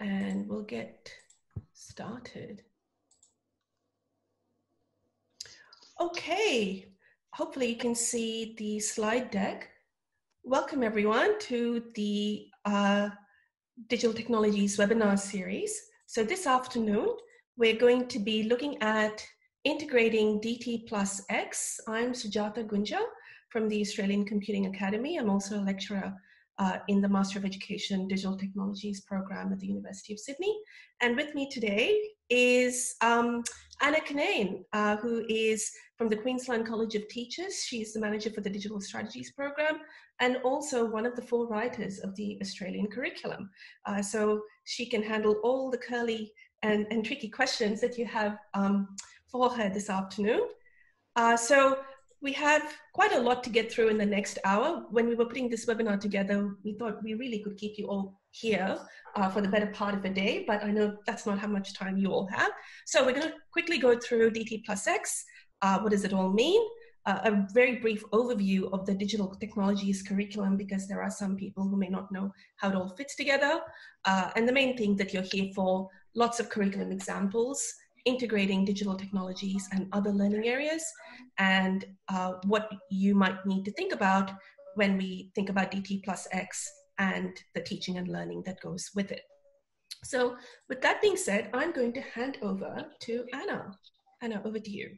and we'll get started. Okay, hopefully you can see the slide deck. Welcome everyone to the uh, Digital Technologies webinar series. So this afternoon, we're going to be looking at integrating DT plus X. I'm Sujatha Gunja from the Australian Computing Academy. I'm also a lecturer uh, in the Master of Education Digital Technologies program at the University of Sydney. And with me today is um, Anna Kinane, uh, who is from the Queensland College of Teachers. She's the manager for the Digital Strategies program and also one of the four writers of the Australian curriculum. Uh, so she can handle all the curly and, and tricky questions that you have um, for her this afternoon. Uh, so we have quite a lot to get through in the next hour. When we were putting this webinar together, we thought we really could keep you all here uh, for the better part of a day, but I know that's not how much time you all have. So we're going to quickly go through DT plus X. Uh, what does it all mean? Uh, a very brief overview of the digital technologies curriculum because there are some people who may not know how it all fits together. Uh, and the main thing that you're here for, lots of curriculum examples, integrating digital technologies and other learning areas, and uh, what you might need to think about when we think about DT plus X and the teaching and learning that goes with it. So with that being said, I'm going to hand over to Anna. Anna, over to you.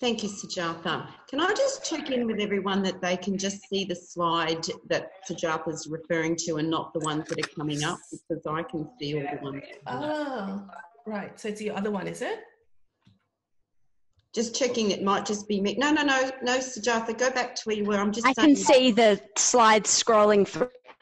Thank you, Sujatha. Can I just check in with everyone that they can just see the slide that Sujatha is referring to and not the ones that are coming up because I can see all the ones. Oh, Right. So it's the other one, is it? Just checking it might just be me. No, no, no, no, Sujatha, go back to where you were. I'm just I can see the slides scrolling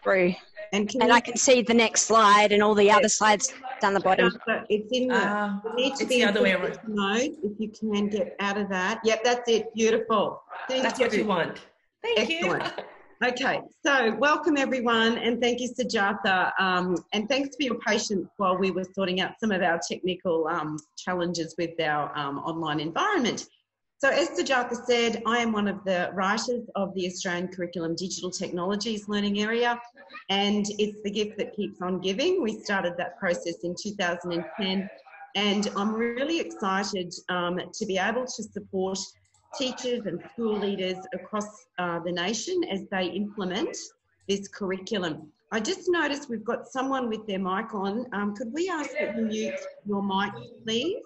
through. And, and I can see the next slide and all the other slides down the bottom. It's in the, uh, it needs to be the other way around. Mode, if you can get out of that. Yep, that's it. Beautiful. Thank That's you. what you want. Thank Excellent. you. Okay, so welcome everyone, and thank you, Sujatha, um, and thanks for your patience while we were sorting out some of our technical um, challenges with our um, online environment. So as Sujatha said, I am one of the writers of the Australian Curriculum Digital Technologies Learning Area, and it's the gift that keeps on giving. We started that process in 2010, and I'm really excited um, to be able to support teachers and school leaders across uh, the nation as they implement this curriculum. I just noticed we've got someone with their mic on. Um, could we ask that you mute your mic, please?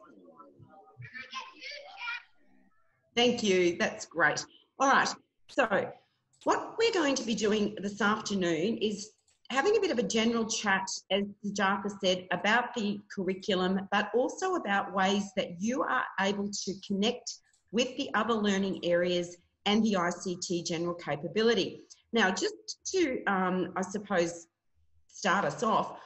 Thank you, that's great. All right, so what we're going to be doing this afternoon is having a bit of a general chat, as Sujatha said, about the curriculum, but also about ways that you are able to connect with the other learning areas and the ICT general capability. Now, just to, um, I suppose, start us off,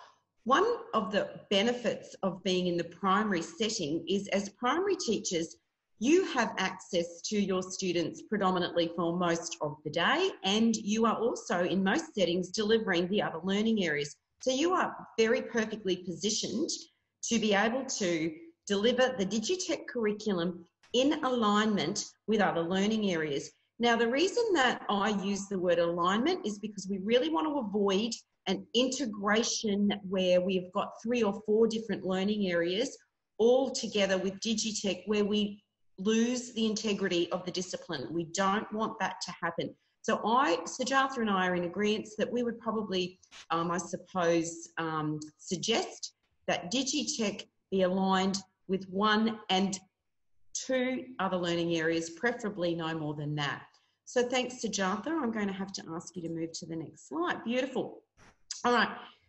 one of the benefits of being in the primary setting is as primary teachers, you have access to your students predominantly for most of the day, and you are also, in most settings, delivering the other learning areas. So you are very perfectly positioned to be able to deliver the Digitech curriculum in alignment with other learning areas. Now, the reason that I use the word alignment is because we really want to avoid an integration where we've got three or four different learning areas all together with Digitech where we lose the integrity of the discipline. We don't want that to happen. So I, Sujatha and I are in agreement that we would probably, um, I suppose, um, suggest that Digitech be aligned with one and two other learning areas, preferably no more than that. So thanks Sujatha. I'm going to have to ask you to move to the next slide. Beautiful. All right.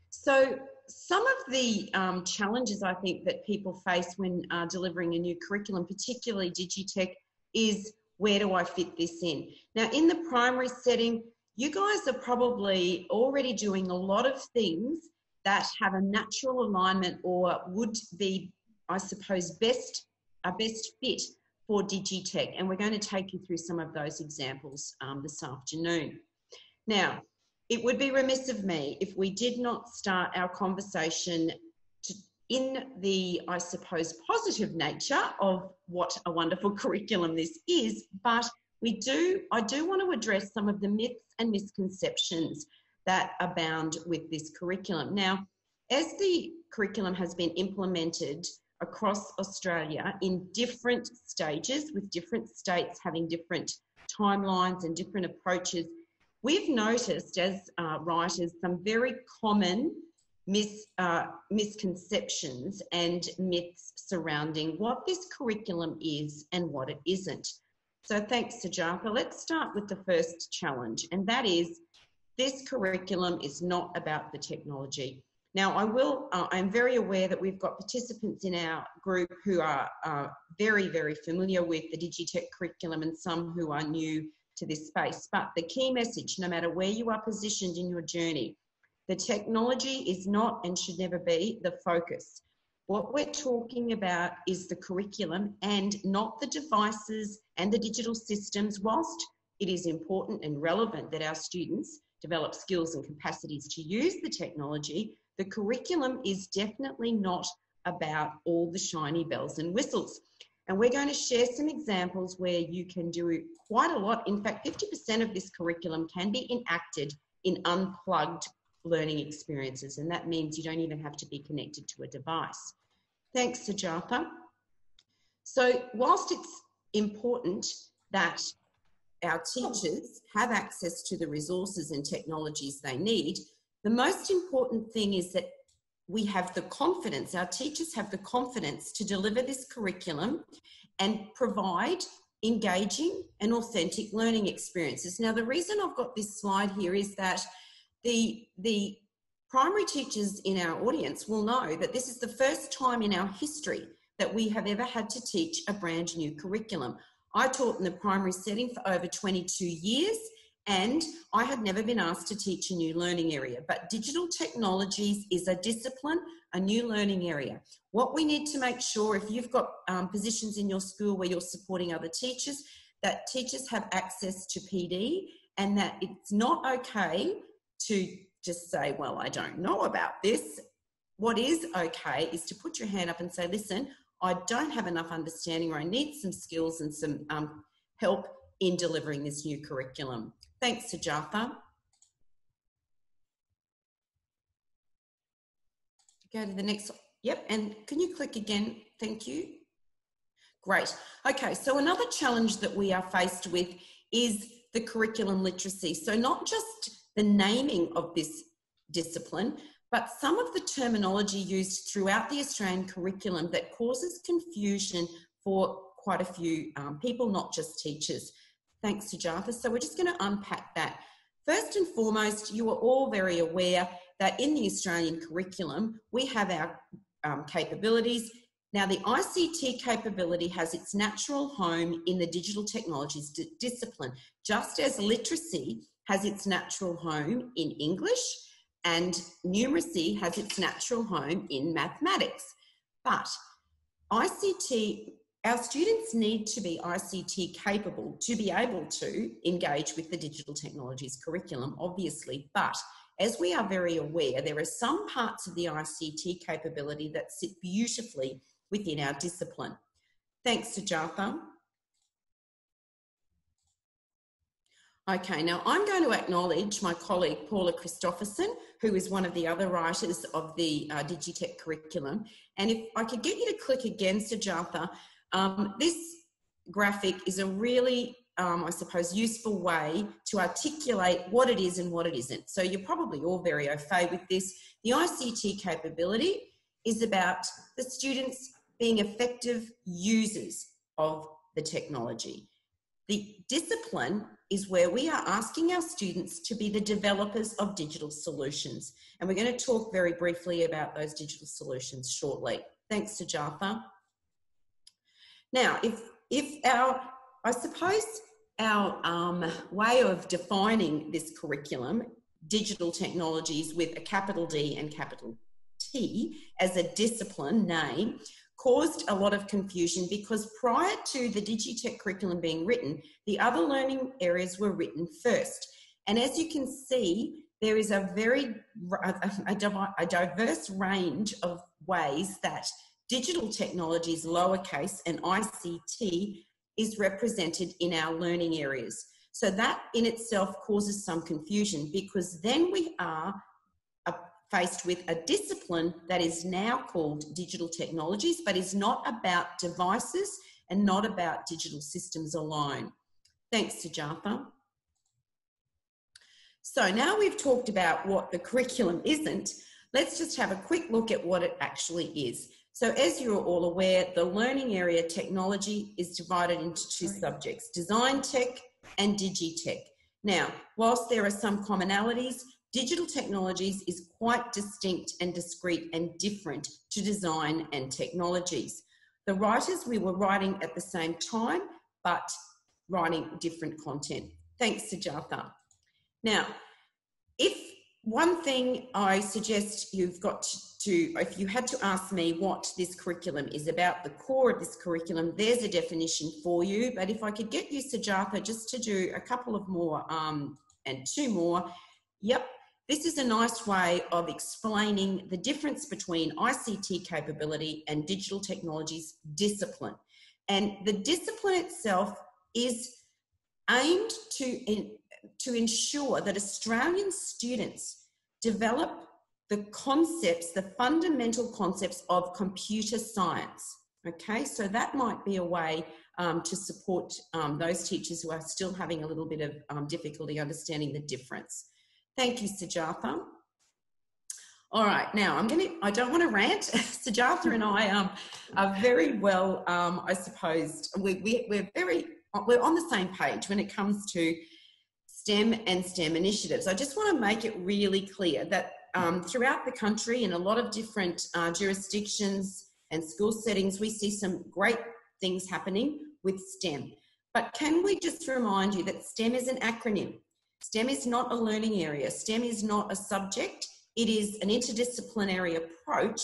So some of the um, challenges I think that people face when uh, delivering a new curriculum, particularly Digitech, is where do I fit this in? Now, in the primary setting, you guys are probably already doing a lot of things that have a natural alignment or would be, I suppose, best are best fit for Digitech. And we're going to take you through some of those examples um, this afternoon. Now, it would be remiss of me if we did not start our conversation to, in the, I suppose, positive nature of what a wonderful curriculum this is, but we do, I do want to address some of the myths and misconceptions that abound with this curriculum. Now, as the curriculum has been implemented across Australia in different stages, with different states having different timelines and different approaches, we've noticed as uh, writers some very common mis, uh, misconceptions and myths surrounding what this curriculum is and what it isn't. So thanks, Sujatha. Let's start with the first challenge, and that is this curriculum is not about the technology. Now, I will, uh, I'm very aware that we've got participants in our group who are uh, very, very familiar with the Digitech curriculum and some who are new to this space. But the key message, no matter where you are positioned in your journey, the technology is not and should never be the focus. What we're talking about is the curriculum and not the devices and the digital systems, whilst it is important and relevant that our students develop skills and capacities to use the technology, the curriculum is definitely not about all the shiny bells and whistles. And we're going to share some examples where you can do quite a lot. In fact, 50% of this curriculum can be enacted in unplugged learning experiences. And that means you don't even have to be connected to a device. Thanks, Sujatha. So whilst it's important that our teachers have access to the resources and technologies they need, the most important thing is that we have the confidence, our teachers have the confidence to deliver this curriculum and provide engaging and authentic learning experiences. Now, the reason I've got this slide here is that the, the primary teachers in our audience will know that this is the first time in our history that we have ever had to teach a brand new curriculum. I taught in the primary setting for over 22 years and I had never been asked to teach a new learning area, but digital technologies is a discipline, a new learning area. What we need to make sure, if you've got um, positions in your school where you're supporting other teachers, that teachers have access to PD and that it's not okay to just say, well, I don't know about this. What is okay is to put your hand up and say, listen, I don't have enough understanding or I need some skills and some um, help in delivering this new curriculum. Thanks, Sujatha. Go to the next, yep, and can you click again? Thank you. Great. Okay, so another challenge that we are faced with is the curriculum literacy. So not just the naming of this discipline, but some of the terminology used throughout the Australian curriculum that causes confusion for quite a few um, people, not just teachers. Thanks, Sujatha. So we're just going to unpack that. First and foremost, you are all very aware that in the Australian curriculum, we have our um, capabilities. Now, the ICT capability has its natural home in the digital technologies discipline, just as literacy has its natural home in English and numeracy has its natural home in mathematics. But ICT our students need to be ICT capable to be able to engage with the digital technologies curriculum, obviously, but as we are very aware, there are some parts of the ICT capability that sit beautifully within our discipline. Thanks, Sujatha. Okay, now I'm going to acknowledge my colleague Paula Christopherson, who is one of the other writers of the uh, Digitech curriculum. And if I could get you to click again, Sujatha, um, this graphic is a really, um, I suppose, useful way to articulate what it is and what it isn't. So you're probably all very au fait with this. The ICT capability is about the students being effective users of the technology. The discipline is where we are asking our students to be the developers of digital solutions. And we're going to talk very briefly about those digital solutions shortly. Thanks, Sujatha. Now, if, if our, I suppose our um, way of defining this curriculum, digital technologies with a capital D and capital T as a discipline name, caused a lot of confusion because prior to the Digitech curriculum being written, the other learning areas were written first. And as you can see, there is a very a, a, a diverse range of ways that digital technologies, lowercase, and ICT is represented in our learning areas. So that in itself causes some confusion because then we are uh, faced with a discipline that is now called digital technologies, but is not about devices and not about digital systems alone. Thanks, to Sujatha. So now we've talked about what the curriculum isn't, let's just have a quick look at what it actually is. So as you're all aware, the learning area technology is divided into two subjects, design tech and digitech. Now, whilst there are some commonalities, digital technologies is quite distinct and discrete and different to design and technologies. The writers, we were writing at the same time, but writing different content. Thanks, Sujatha. Now, if one thing I suggest you've got to, if you had to ask me what this curriculum is about, the core of this curriculum, there's a definition for you. But if I could get you, Sujatha, just to do a couple of more um, and two more, yep, this is a nice way of explaining the difference between ICT capability and digital technologies discipline. And the discipline itself is aimed to, in, to ensure that Australian students develop the concepts, the fundamental concepts of computer science. Okay, so that might be a way um, to support um, those teachers who are still having a little bit of um, difficulty understanding the difference. Thank you, Sujatha. All right, now I'm going to, I don't want to rant. Sujatha and I um, are very well, um, I suppose, we, we, we're very, we're on the same page when it comes to STEM and STEM initiatives. I just want to make it really clear that um, throughout the country in a lot of different uh, jurisdictions and school settings, we see some great things happening with STEM. But can we just remind you that STEM is an acronym? STEM is not a learning area. STEM is not a subject. It is an interdisciplinary approach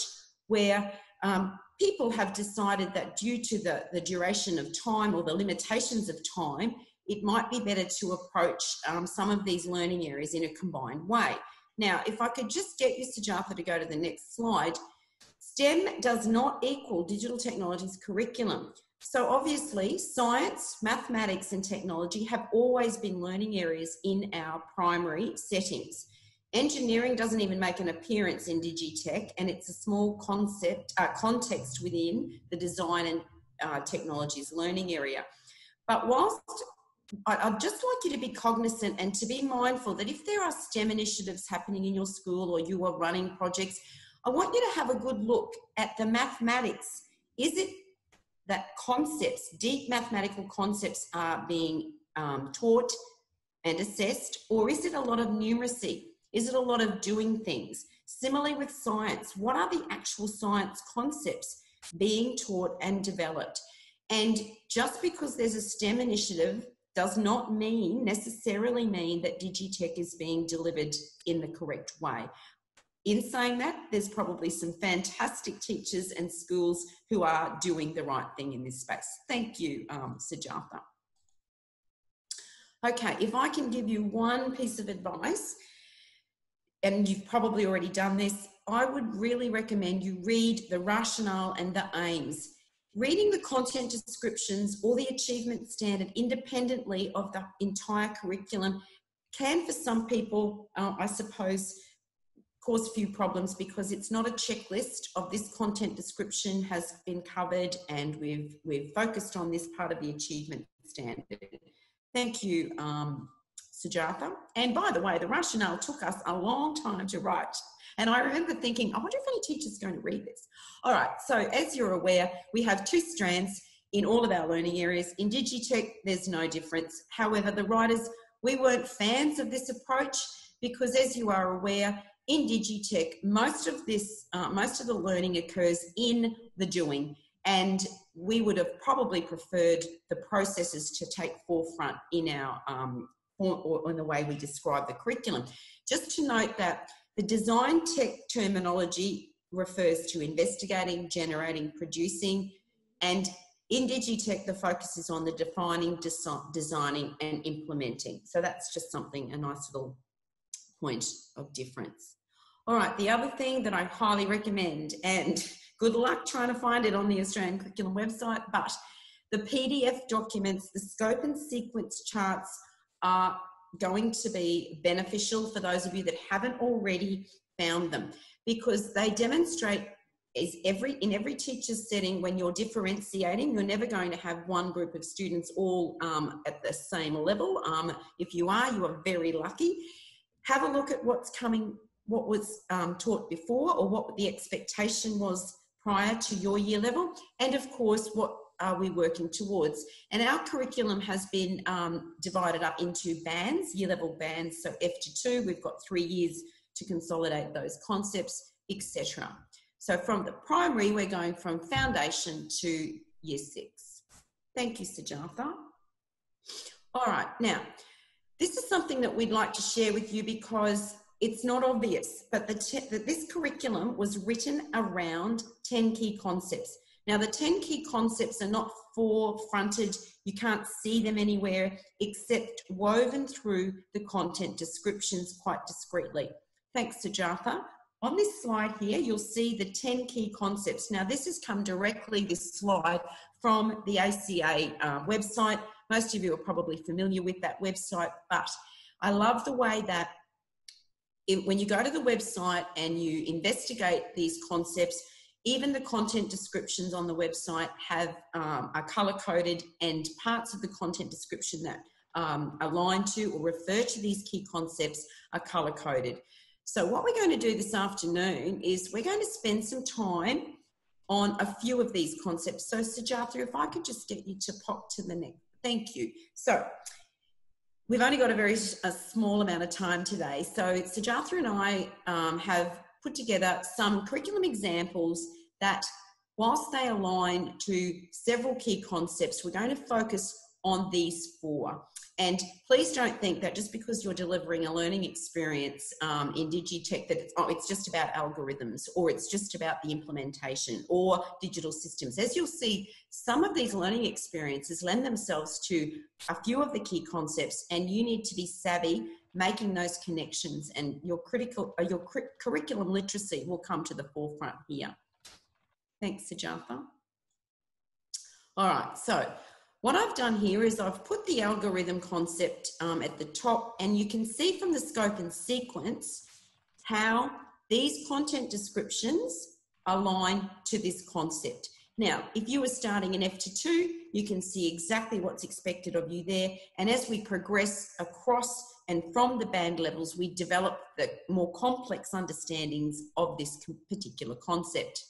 where um, people have decided that due to the, the duration of time or the limitations of time, it might be better to approach um, some of these learning areas in a combined way. Now, if I could just get you, Sujatha, to go to the next slide, STEM does not equal digital technologies curriculum. So obviously, science, mathematics and technology have always been learning areas in our primary settings. Engineering doesn't even make an appearance in Digitech and it's a small concept, uh, context within the design and uh, technologies learning area. But whilst I'd just like you to be cognizant and to be mindful that if there are STEM initiatives happening in your school or you are running projects, I want you to have a good look at the mathematics. Is it that concepts, deep mathematical concepts are being um, taught and assessed, or is it a lot of numeracy? Is it a lot of doing things? Similarly with science, what are the actual science concepts being taught and developed? And just because there's a STEM initiative does not mean necessarily mean that Digitech is being delivered in the correct way. In saying that, there's probably some fantastic teachers and schools who are doing the right thing in this space. Thank you, um, Sujatha. Okay, if I can give you one piece of advice, and you've probably already done this, I would really recommend you read the rationale and the aims reading the content descriptions or the achievement standard independently of the entire curriculum can for some people, uh, I suppose, cause a few problems because it's not a checklist of this content description has been covered and we've, we've focused on this part of the achievement standard. Thank you, um, Sujatha. And by the way, the rationale took us a long time to write. And I remember thinking, I wonder if any teacher's going to read this. All right, so as you're aware, we have two strands in all of our learning areas. In Digitech, there's no difference. However, the writers, we weren't fans of this approach because as you are aware, in Digitech, most of this, uh, most of the learning occurs in the doing. And we would have probably preferred the processes to take forefront in our um, or, or in the way we describe the curriculum. Just to note that the design tech terminology refers to investigating, generating, producing, and in Digitech, the focus is on the defining, designing, and implementing. So that's just something, a nice little point of difference. All right, the other thing that I highly recommend, and good luck trying to find it on the Australian Curriculum website, but the PDF documents, the scope and sequence charts are going to be beneficial for those of you that haven't already found them. Because they demonstrate is every in every teacher's setting when you're differentiating you're never going to have one group of students all um, at the same level. Um, if you are you are very lucky. Have a look at what's coming what was um, taught before or what the expectation was prior to your year level. And of course what are we working towards and our curriculum has been um, divided up into bands year level bands so f to 2 we've got three years to consolidate those concepts etc so from the primary, we're going from foundation to year six. Thank you, Sujatha. All right, now, this is something that we'd like to share with you because it's not obvious, but the this curriculum was written around 10 key concepts. Now, the 10 key concepts are not fronted, you can't see them anywhere except woven through the content descriptions quite discreetly. Thanks, Sujatha. On this slide here, you'll see the 10 key concepts. Now, this has come directly, this slide, from the ACA uh, website. Most of you are probably familiar with that website, but I love the way that it, when you go to the website and you investigate these concepts, even the content descriptions on the website have um, are color coded and parts of the content description that um, align to or refer to these key concepts are color coded. So what we're going to do this afternoon is we're going to spend some time on a few of these concepts. So Sujatha, if I could just get you to pop to the next. Thank you. So we've only got a very a small amount of time today. So Sujatha and I um, have put together some curriculum examples that whilst they align to several key concepts, we're going to focus on these four. And please don't think that just because you're delivering a learning experience um, in Digitech that it's, oh, it's just about algorithms or it's just about the implementation or digital systems. As you'll see, some of these learning experiences lend themselves to a few of the key concepts and you need to be savvy making those connections and your critical uh, your curriculum literacy will come to the forefront here. Thanks, Sujatha. All right, so what I've done here is I've put the algorithm concept um, at the top and you can see from the scope and sequence how these content descriptions align to this concept. Now, if you were starting in F2, you can see exactly what's expected of you there. And as we progress across and from the band levels, we develop the more complex understandings of this particular concept.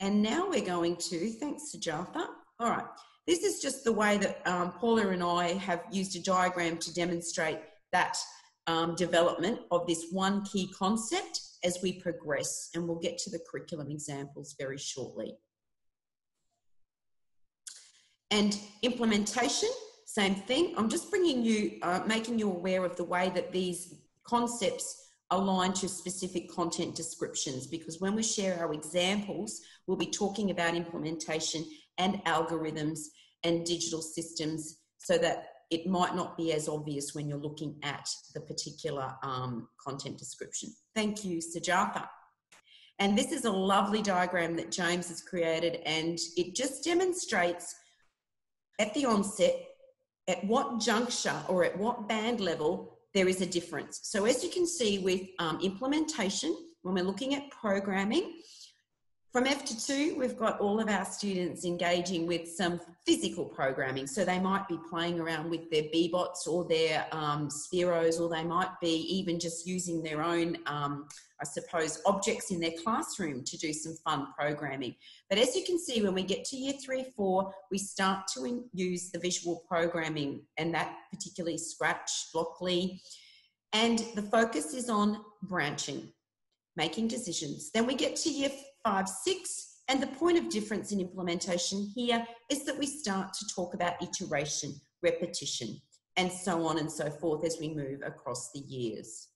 And now we're going to, thanks to Sujatha. All right, this is just the way that um, Paula and I have used a diagram to demonstrate that um, development of this one key concept as we progress, and we'll get to the curriculum examples very shortly. And implementation, same thing. I'm just bringing you, uh, making you aware of the way that these concepts align to specific content descriptions because when we share our examples, we'll be talking about implementation and algorithms and digital systems so that it might not be as obvious when you're looking at the particular um, content description. Thank you, Sujatha. And this is a lovely diagram that James has created and it just demonstrates at the onset at what juncture or at what band level there is a difference. So as you can see with um, implementation, when we're looking at programming, from F to 2, we've got all of our students engaging with some physical programming. So they might be playing around with their Bee-Bots or their um, Spheros, or they might be even just using their own, um, I suppose, objects in their classroom to do some fun programming. But as you can see, when we get to year three, four, we start to use the visual programming and that particularly Scratch, Blockly. And the focus is on branching, making decisions. Then we get to year five, six. And the point of difference in implementation here is that we start to talk about iteration, repetition, and so on and so forth as we move across the years.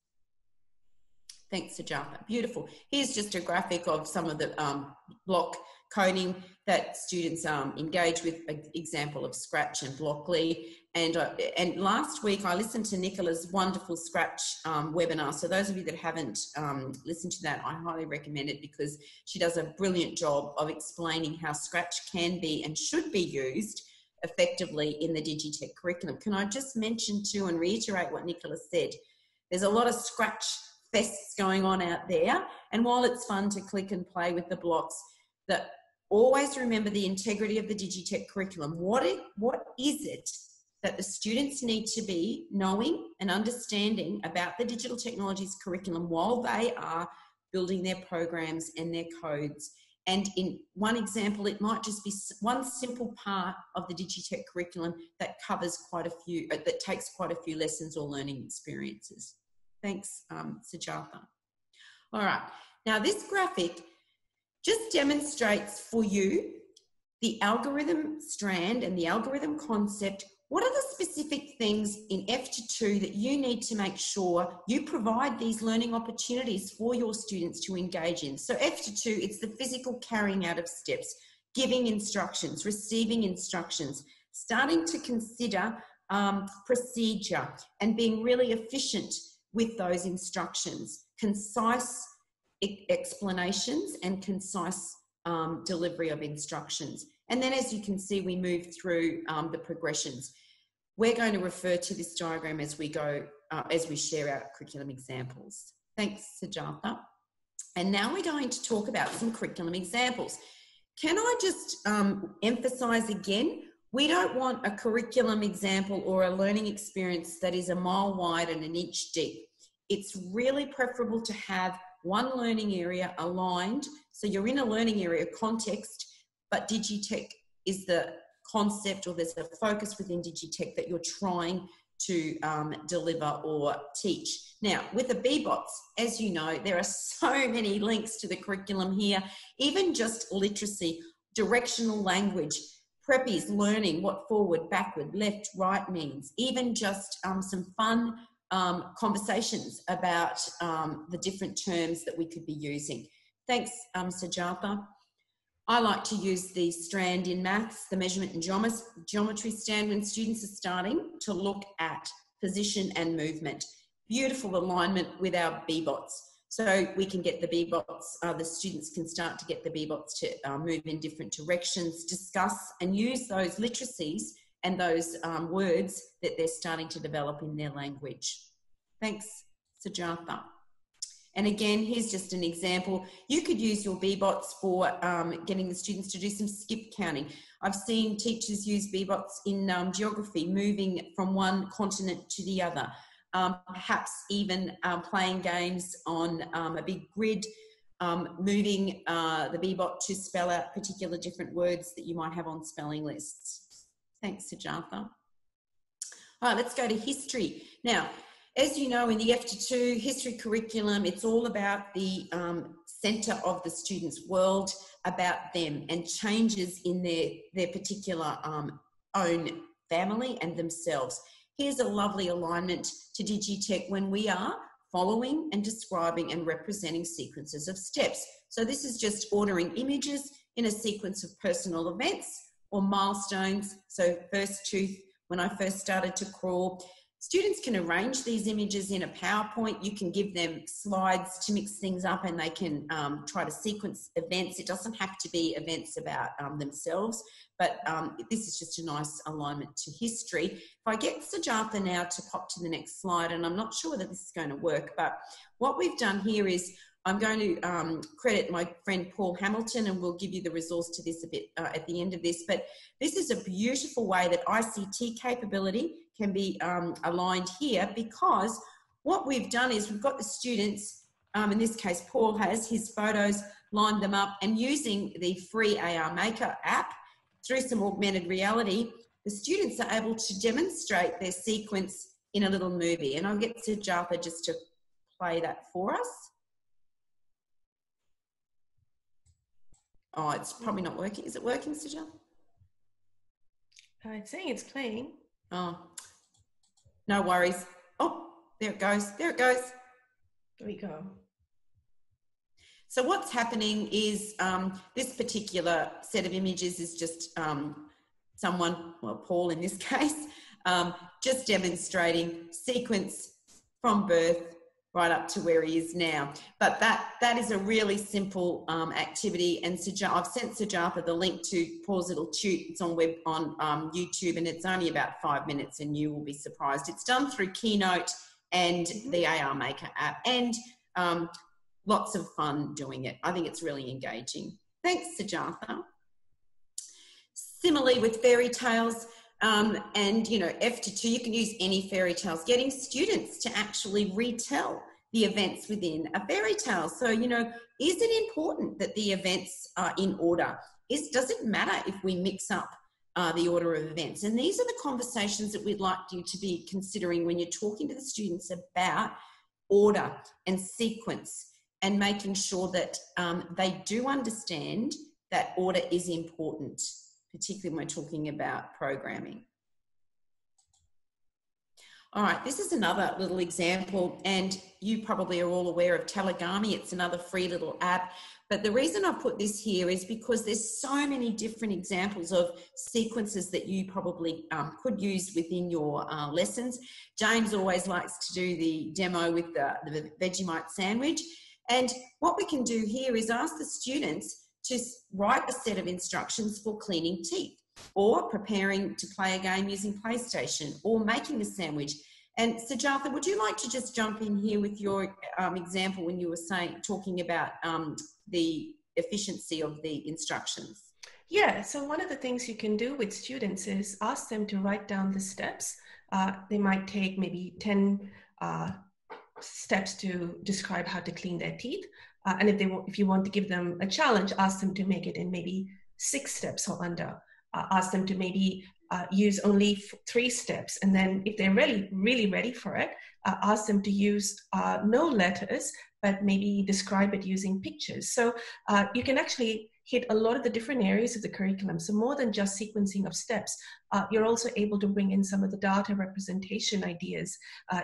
Thanks, Sujatha. Beautiful. Here's just a graphic of some of the um, block coding that students um, engage with, an example of Scratch and Blockly. And, uh, and last week I listened to Nicola's wonderful Scratch um, webinar. So those of you that haven't um, listened to that, I highly recommend it because she does a brilliant job of explaining how Scratch can be and should be used effectively in the Digitech curriculum. Can I just mention too and reiterate what Nicola said? There's a lot of Scratch fests going on out there. And while it's fun to click and play with the blocks, that always remember the integrity of the Digitech curriculum. What it, what is it that the students need to be knowing and understanding about the digital technologies curriculum while they are building their programs and their codes. And in one example, it might just be one simple part of the Digitech curriculum that covers quite a few, uh, that takes quite a few lessons or learning experiences. Thanks, um, Sujatha. All right, now this graphic just demonstrates for you the algorithm strand and the algorithm concept what are the specific things in F2 that you need to make sure you provide these learning opportunities for your students to engage in? So F2, it's the physical carrying out of steps, giving instructions, receiving instructions, starting to consider um, procedure and being really efficient with those instructions, concise explanations and concise um, delivery of instructions. And then as you can see, we move through um, the progressions. We're going to refer to this diagram as we go, uh, as we share our curriculum examples. Thanks, Sujatha. And now we're going to talk about some curriculum examples. Can I just um, emphasize again, we don't want a curriculum example or a learning experience that is a mile wide and an inch deep. It's really preferable to have one learning area aligned. So you're in a learning area context, but Digitech is the concept or there's a focus within Digitech that you're trying to um, deliver or teach. Now, with the Bee-Bots, as you know, there are so many links to the curriculum here, even just literacy, directional language, preppies learning what forward, backward, left, right means, even just um, some fun um, conversations about um, the different terms that we could be using. Thanks, um, Sujatha. I like to use the strand in maths, the measurement and geometry strand when students are starting to look at position and movement. Beautiful alignment with our Bee-Bots. So we can get the Bee-Bots, uh, the students can start to get the Bee-Bots to uh, move in different directions, discuss and use those literacies and those um, words that they're starting to develop in their language. Thanks, Sujatha. And again, here's just an example. You could use your Bee-Bots for um, getting the students to do some skip counting. I've seen teachers use Bee-Bots in um, geography, moving from one continent to the other. Um, perhaps even uh, playing games on um, a big grid, um, moving uh, the Bee-Bot to spell out particular different words that you might have on spelling lists. Thanks, Sujatha. All right, let's go to history. Now, as you know, in the F2 history curriculum, it's all about the um, centre of the student's world, about them and changes in their, their particular um, own family and themselves. Here's a lovely alignment to Digitech when we are following and describing and representing sequences of steps. So this is just ordering images in a sequence of personal events or milestones. So first tooth, when I first started to crawl, Students can arrange these images in a PowerPoint. You can give them slides to mix things up and they can um, try to sequence events. It doesn't have to be events about um, themselves, but um, this is just a nice alignment to history. If I get Sujatha now to pop to the next slide, and I'm not sure whether this is going to work, but what we've done here is I'm going to um, credit my friend Paul Hamilton, and we'll give you the resource to this a bit uh, at the end of this. But this is a beautiful way that ICT capability can be um, aligned here because what we've done is we've got the students, um, in this case, Paul has his photos, lined them up, and using the free AR Makr app through some augmented reality, the students are able to demonstrate their sequence in a little movie. And I'll get to Japa just to play that for us. Oh, it's probably not working. Is it working, Sujal? Uh, it's saying it's playing. Oh, no worries. Oh, there it goes. There it goes. There we go. So what's happening is um, this particular set of images is just um, someone, well, Paul in this case, um, just demonstrating sequence from birth right up to where he is now. But that that is a really simple um, activity. And I've sent Sujatha the link to Paul's little tute. It's on web on um, YouTube, and it's only about five minutes, and you will be surprised. It's done through Keynote and mm-hmm. the AR Makr app, and um, lots of fun doing it. I think it's really engaging. Thanks, Sujatha. Similarly, with fairy tales, um, and you know, F to two, you can use any fairy tales, getting students to actually retell the events within a fairy tale. So, you know, is it important that the events are in order? Is does it matter if we mix up uh, the order of events? And these are the conversations that we'd like you to be considering when you're talking to the students about order and sequence and making sure that um, they do understand that order is important, particularly when we're talking about programming. All right, this is another little example, and you probably are all aware of Tellagami. It's another free little app. But the reason I put this here is because there's so many different examples of sequences that you probably um, could use within your uh, lessons. James always likes to do the demo with the, the Vegemite sandwich. And what we can do here is ask the students to write a set of instructions for cleaning teeth or preparing to play a game using PlayStation, or making a sandwich. And Sujatha, would you like to just jump in here with your um, example when you were saying talking about um, the efficiency of the instructions? Yeah, so one of the things you can do with students is ask them to write down the steps. Uh, they might take maybe 10 uh, steps to describe how to clean their teeth. Uh, and if, they if you want to give them a challenge, ask them to make it in maybe six steps or under uh, ask them to maybe uh, use only three steps. And then if they're really, really ready for it, uh, ask them to use uh, no letters, but maybe describe it using pictures. So uh, you can actually hit a lot of the different areas of the curriculum. So more than just sequencing of steps, uh, you're also able to bring in some of the data representation ideas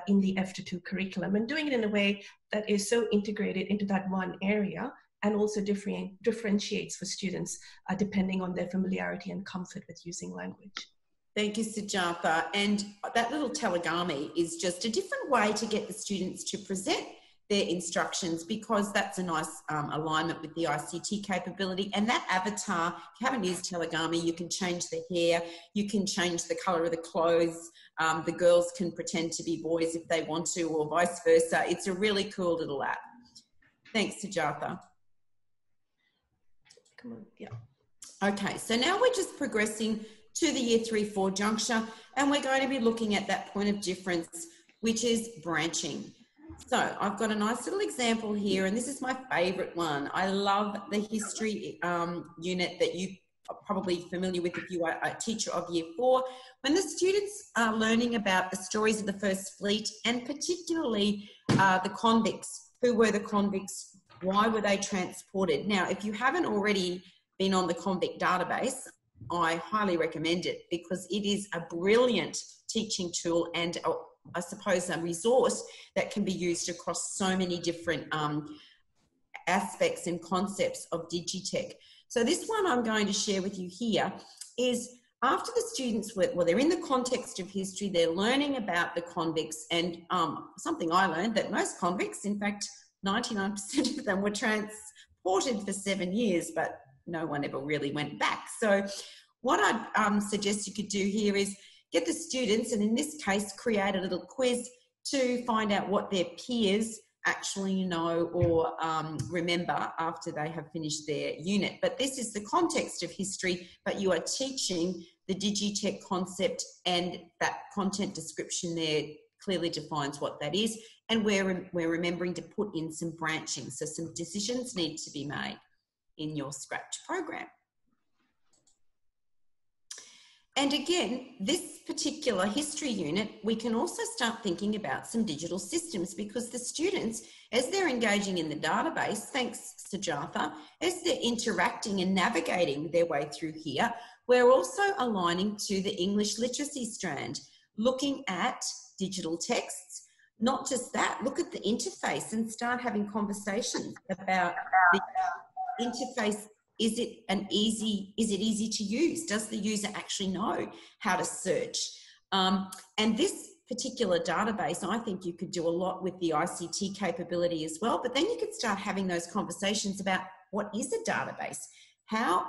in the F to 2 curriculum and doing it in a way that is so integrated into that one area and also different, differentiates for students uh, depending on their familiarity and comfort with using language. Thank you, Sujatha. And that little Tellagami is just a different way to get the students to present their instructions because that's a nice um, alignment with the ICT capability. And that avatar, if you haven't used Tellagami, you can change the hair, you can change the colour of the clothes. Um, the girls can pretend to be boys if they want to, or vice versa. It's a really cool little app. Thanks, Sujatha. Come on, yeah. Okay, so now we're just progressing to the year three, four juncture, and we're going to be looking at that point of difference, which is branching. So I've got a nice little example here, and this is my favorite one. I love the history um, unit that you are probably familiar with if you are a teacher of year four. When the students are learning about the stories of the First Fleet and particularly uh, the convicts, who were the convicts, why were they transported? Now, if you haven't already been on the convict database, I highly recommend it because it is a brilliant teaching tool and I suppose a resource that can be used across so many different um, aspects and concepts of Digitech. So this one I'm going to share with you here is after the students were, well, they're in the context of history, they're learning about the convicts and um, something I learned that most convicts, in fact, 99% of them were transported for seven years, but no one ever really went back. So, what I'd um, suggest you could do here is get the students, and in this case, create a little quiz to find out what their peers actually know or um, remember after they have finished their unit. But this is the context of history, but you are teaching the Digitech concept and that content description there clearly defines what that is and we're, we're remembering to put in some branching. So some decisions need to be made in your Scratch program. And again, this particular history unit, we can also start thinking about some digital systems because the students, as they're engaging in the database, thanks Sujatha, as they're interacting and navigating their way through here, we're also aligning to the English literacy strand, looking at digital texts, not just that, look at the interface and start having conversations about the interface. Is it an easy, is it easy to use? Does the user actually know how to search? Um, and this particular database, I think you could do a lot with the ICT capability as well, but then you could start having those conversations about what is a database? How,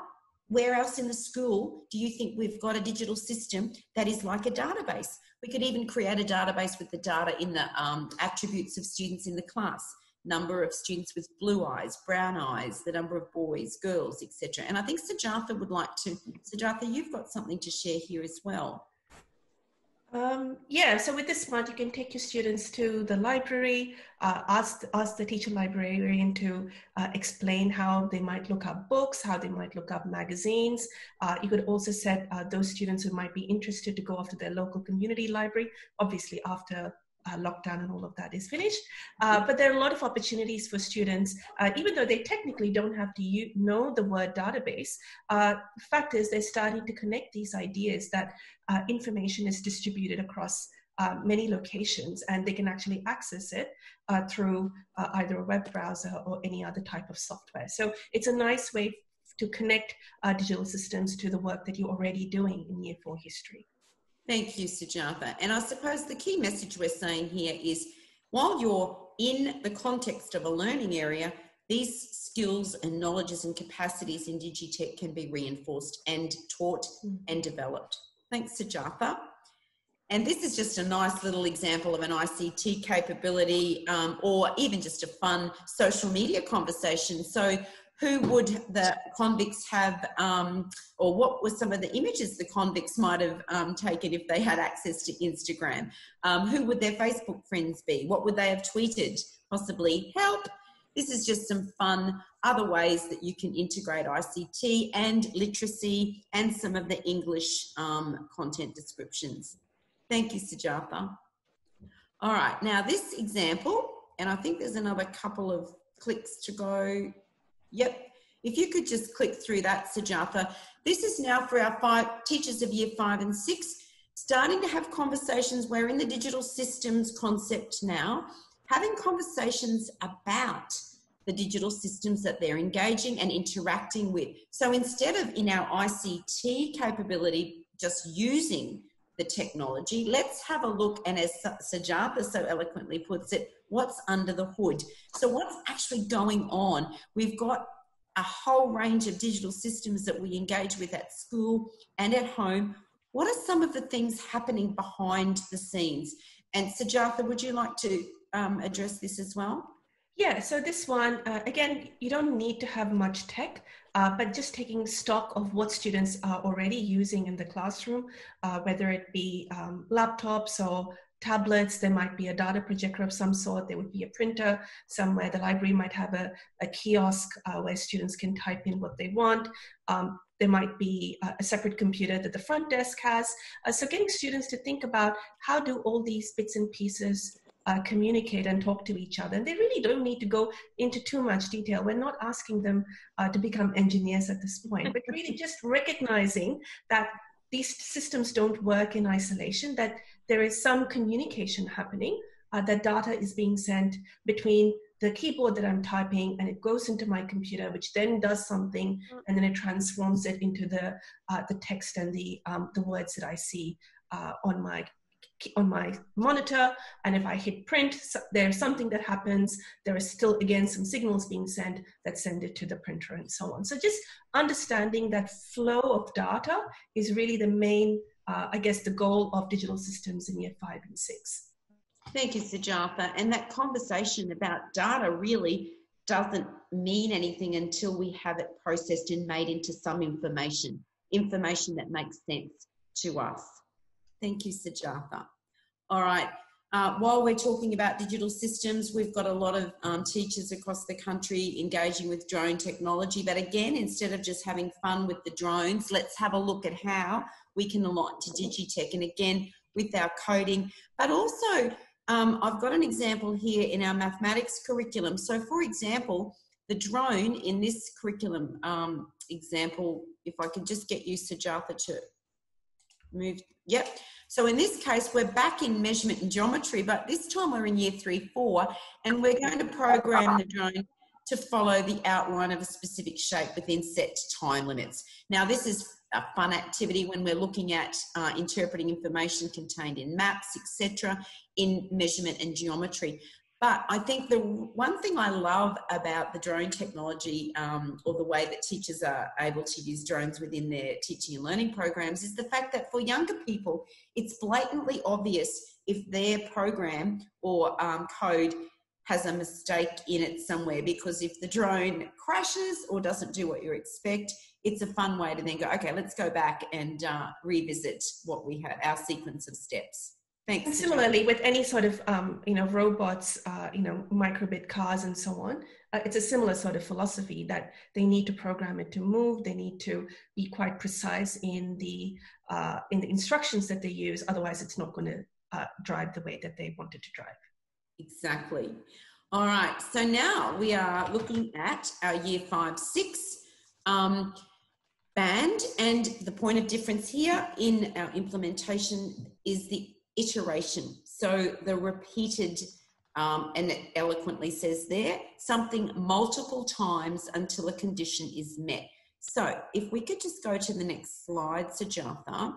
where else in the school do you think we've got a digital system that is like a database? We could even create a database with the data in the um, attributes of students in the class. Number of students with blue eyes, brown eyes, the number of boys, girls, etc. And I think Sujatha would like to, Sujatha, you've got something to share here as well. Um, yeah, so with this month, you can take your students to the library, uh, ask, ask the teacher librarian to uh, explain how they might look up books, how they might look up magazines. Uh, you could also set uh, those students who might be interested to go off to their local community library, obviously after uh, lockdown and all of that is finished. Uh, but there are a lot of opportunities for students, uh, even though they technically don't have to u- know the word database. Uh, the fact is, they're starting to connect these ideas that uh, information is distributed across uh, many locations and they can actually access it through either a web browser or any other type of software. So it's a nice way to connect digital systems to the work that you're already doing in Year 4 history. Thank you, Sujatha. And I suppose the key message we're saying here is while you're in the context of a learning area, these skills and knowledges and capacities in Digitech can be reinforced and taught and developed. Thanks, Sujatha. And this is just a nice little example of an ICT capability um, or even just a fun social media conversation. So who would the convicts have, um, or what were some of the images the convicts might have um, taken if they had access to Instagram? Um, who would their Facebook friends be? What would they have tweeted? Possibly help. This is just some fun other ways that you can integrate ICT and literacy and some of the English um, content descriptions. Thank you, Sujatha. All right, now this example, and I think there's another couple of clicks to go Yep. If you could just click through that, Sujatha. This is now for our five teachers of year five and six, starting to have conversations. We're in the digital systems concept now, having conversations about the digital systems that they're engaging and interacting with. So instead of in our ICT capability, just using the technology, let's have a look. And as Sujatha so eloquently puts it, what's under the hood. So, what's actually going on? We've got a whole range of digital systems that we engage with at school and at home. What are some of the things happening behind the scenes? And Sujatha, would you like to um, address this as well? Yeah, so this one, uh, again, you don't need to have much tech, uh, but just taking stock of what students are already using in the classroom, uh, whether it be um, laptops or tablets, there might be a data projector of some sort, there would be a printer somewhere, the library might have a, a kiosk uh, where students can type in what they want. Um, there might be a, a, separate computer that the front desk has. Uh, so getting students to think about how do all these bits and pieces uh, communicate and talk to each other. And they really don't need to go into too much detail. We're not asking them uh, to become engineers at this point, but really just recognizing that these systems don't work in isolation, that there is some communication happening, uh, that data is being sent between the keyboard that I'm typing and it goes into my computer, which then does something and then it transforms it into the, uh, the text and the, um, the words that I see uh, on my on my monitor and if I hit print, so there's something that happens. There is still, again, some signals being sent that send it to the printer and so on. So just understanding that flow of data is really the main, uh, I guess, the goal of digital systems in year five and six. Thank you, Sujatha. And that conversation about data really doesn't mean anything until we have it processed and made into some information, information that makes sense to us. Thank you, Sujatha. All right. Uh, while we're talking about digital systems, we've got a lot of um, teachers across the country engaging with drone technology. But again, instead of just having fun with the drones, let's have a look at how we can align to Digitech. And again, with our coding, but also um, I've got an example here in our mathematics curriculum. So, for example, the drone in this curriculum um, example, if I could just get you, Sujatha, to move. Yep. So in this case, we're back in measurement and geometry, but this time we're in year three, four, and we're going to program the drone to follow the outline of a specific shape within set time limits. Now, this is a fun activity when we're looking at uh, interpreting information contained in maps, etc., in measurement and geometry. But I think the one thing I love about the drone technology um, or the way that teachers are able to use drones within their teaching and learning programs is the fact that for younger people, it's blatantly obvious if their program or um, code has a mistake in it somewhere because if the drone crashes or doesn't do what you expect, it's a fun way to then go, okay, let's go back and uh, revisit what we have, our sequence of steps. Thanks. And similarly, with any sort of um, you know robots, uh, you know microbit cars and so on, uh, it's a similar sort of philosophy that they need to program it to move. They need to be quite precise in the uh, in the instructions that they use. Otherwise, it's not going to uh, drive the way that they wanted to drive. Exactly. All right. So now we are looking at our year five six. Um, band and the point of difference here in our implementation is the iteration. So the repeated, um, and it eloquently says there, something multiple times until a condition is met. So if we could just go to the next slide, Sujatha.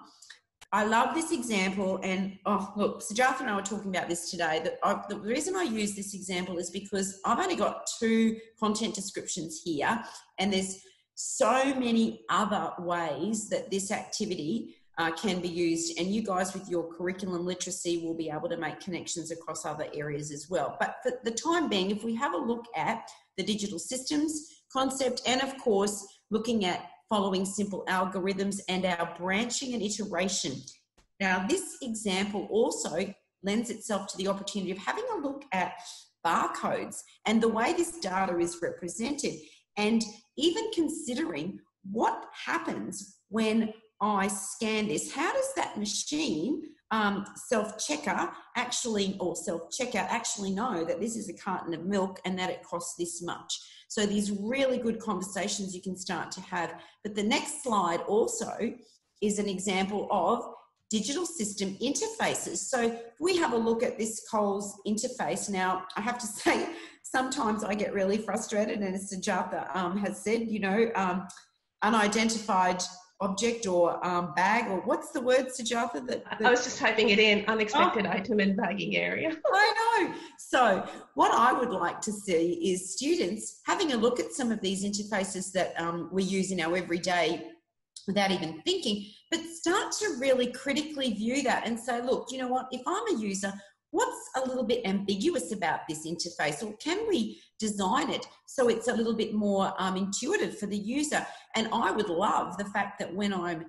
I love this example, and oh, look, Sujatha and I were talking about this today. That I, the reason I use this example is because I've only got two content descriptions here, and there's so many other ways that this activity uh, can be used. And you guys, with your curriculum literacy, will be able to make connections across other areas as well. But for the time being, if we have a look at the digital systems concept, and of course, looking at following simple algorithms and our branching and iteration. Now, this example also lends itself to the opportunity of having a look at barcodes and the way this data is represented, and even considering what happens when I scan this, how does that machine um, self checker actually, or self checkout actually know that this is a carton of milk and that it costs this much? So these really good conversations you can start to have. But the next slide also is an example of digital system interfaces. So we have a look at this Coles interface. Now, I have to say, sometimes I get really frustrated, and as Sujatha um, has said, you know, um, unidentified object or um, bag or what's the word Sujatha that, that, I was just typing it in unexpected oh. item in bagging area. I know. So what I would like to see is students having a look at some of these interfaces that um, we use in our everyday without even thinking but start to really critically view that and say look you know what? If I'm a user what's a little bit ambiguous about this interface? Or can we design it so it's a little bit more um, intuitive for the user and i would love the fact that when i'm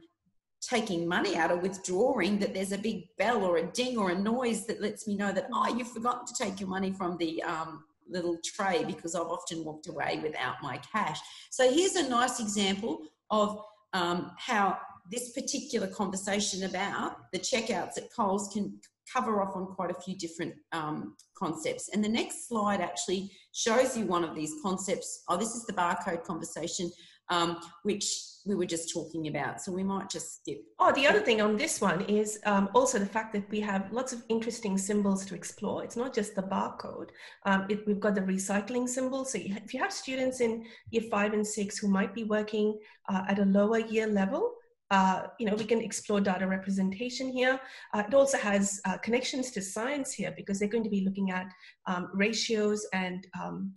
taking money out or withdrawing that there's a big bell or a ding or a noise that lets me know that oh you've forgotten to take your money from the um, little tray because i've often walked away without my cash so here's a nice example of um, how this particular conversation about the checkouts at Coles can cover off on quite a few different um, concepts. And the next slide actually shows you one of these concepts. Oh, this is the barcode conversation, um, which we were just talking about. So we might just skip. Oh, the other thing on this one is um, also the fact that we have lots of interesting symbols to explore. It's not just the barcode. Um, it, we've got the recycling symbol. So if you have students in year five and six who might be working uh, at a lower year level, uh, you know, we can explore data representation here. Uh, it also has uh, connections to science here because they're going to be looking at um, ratios and um,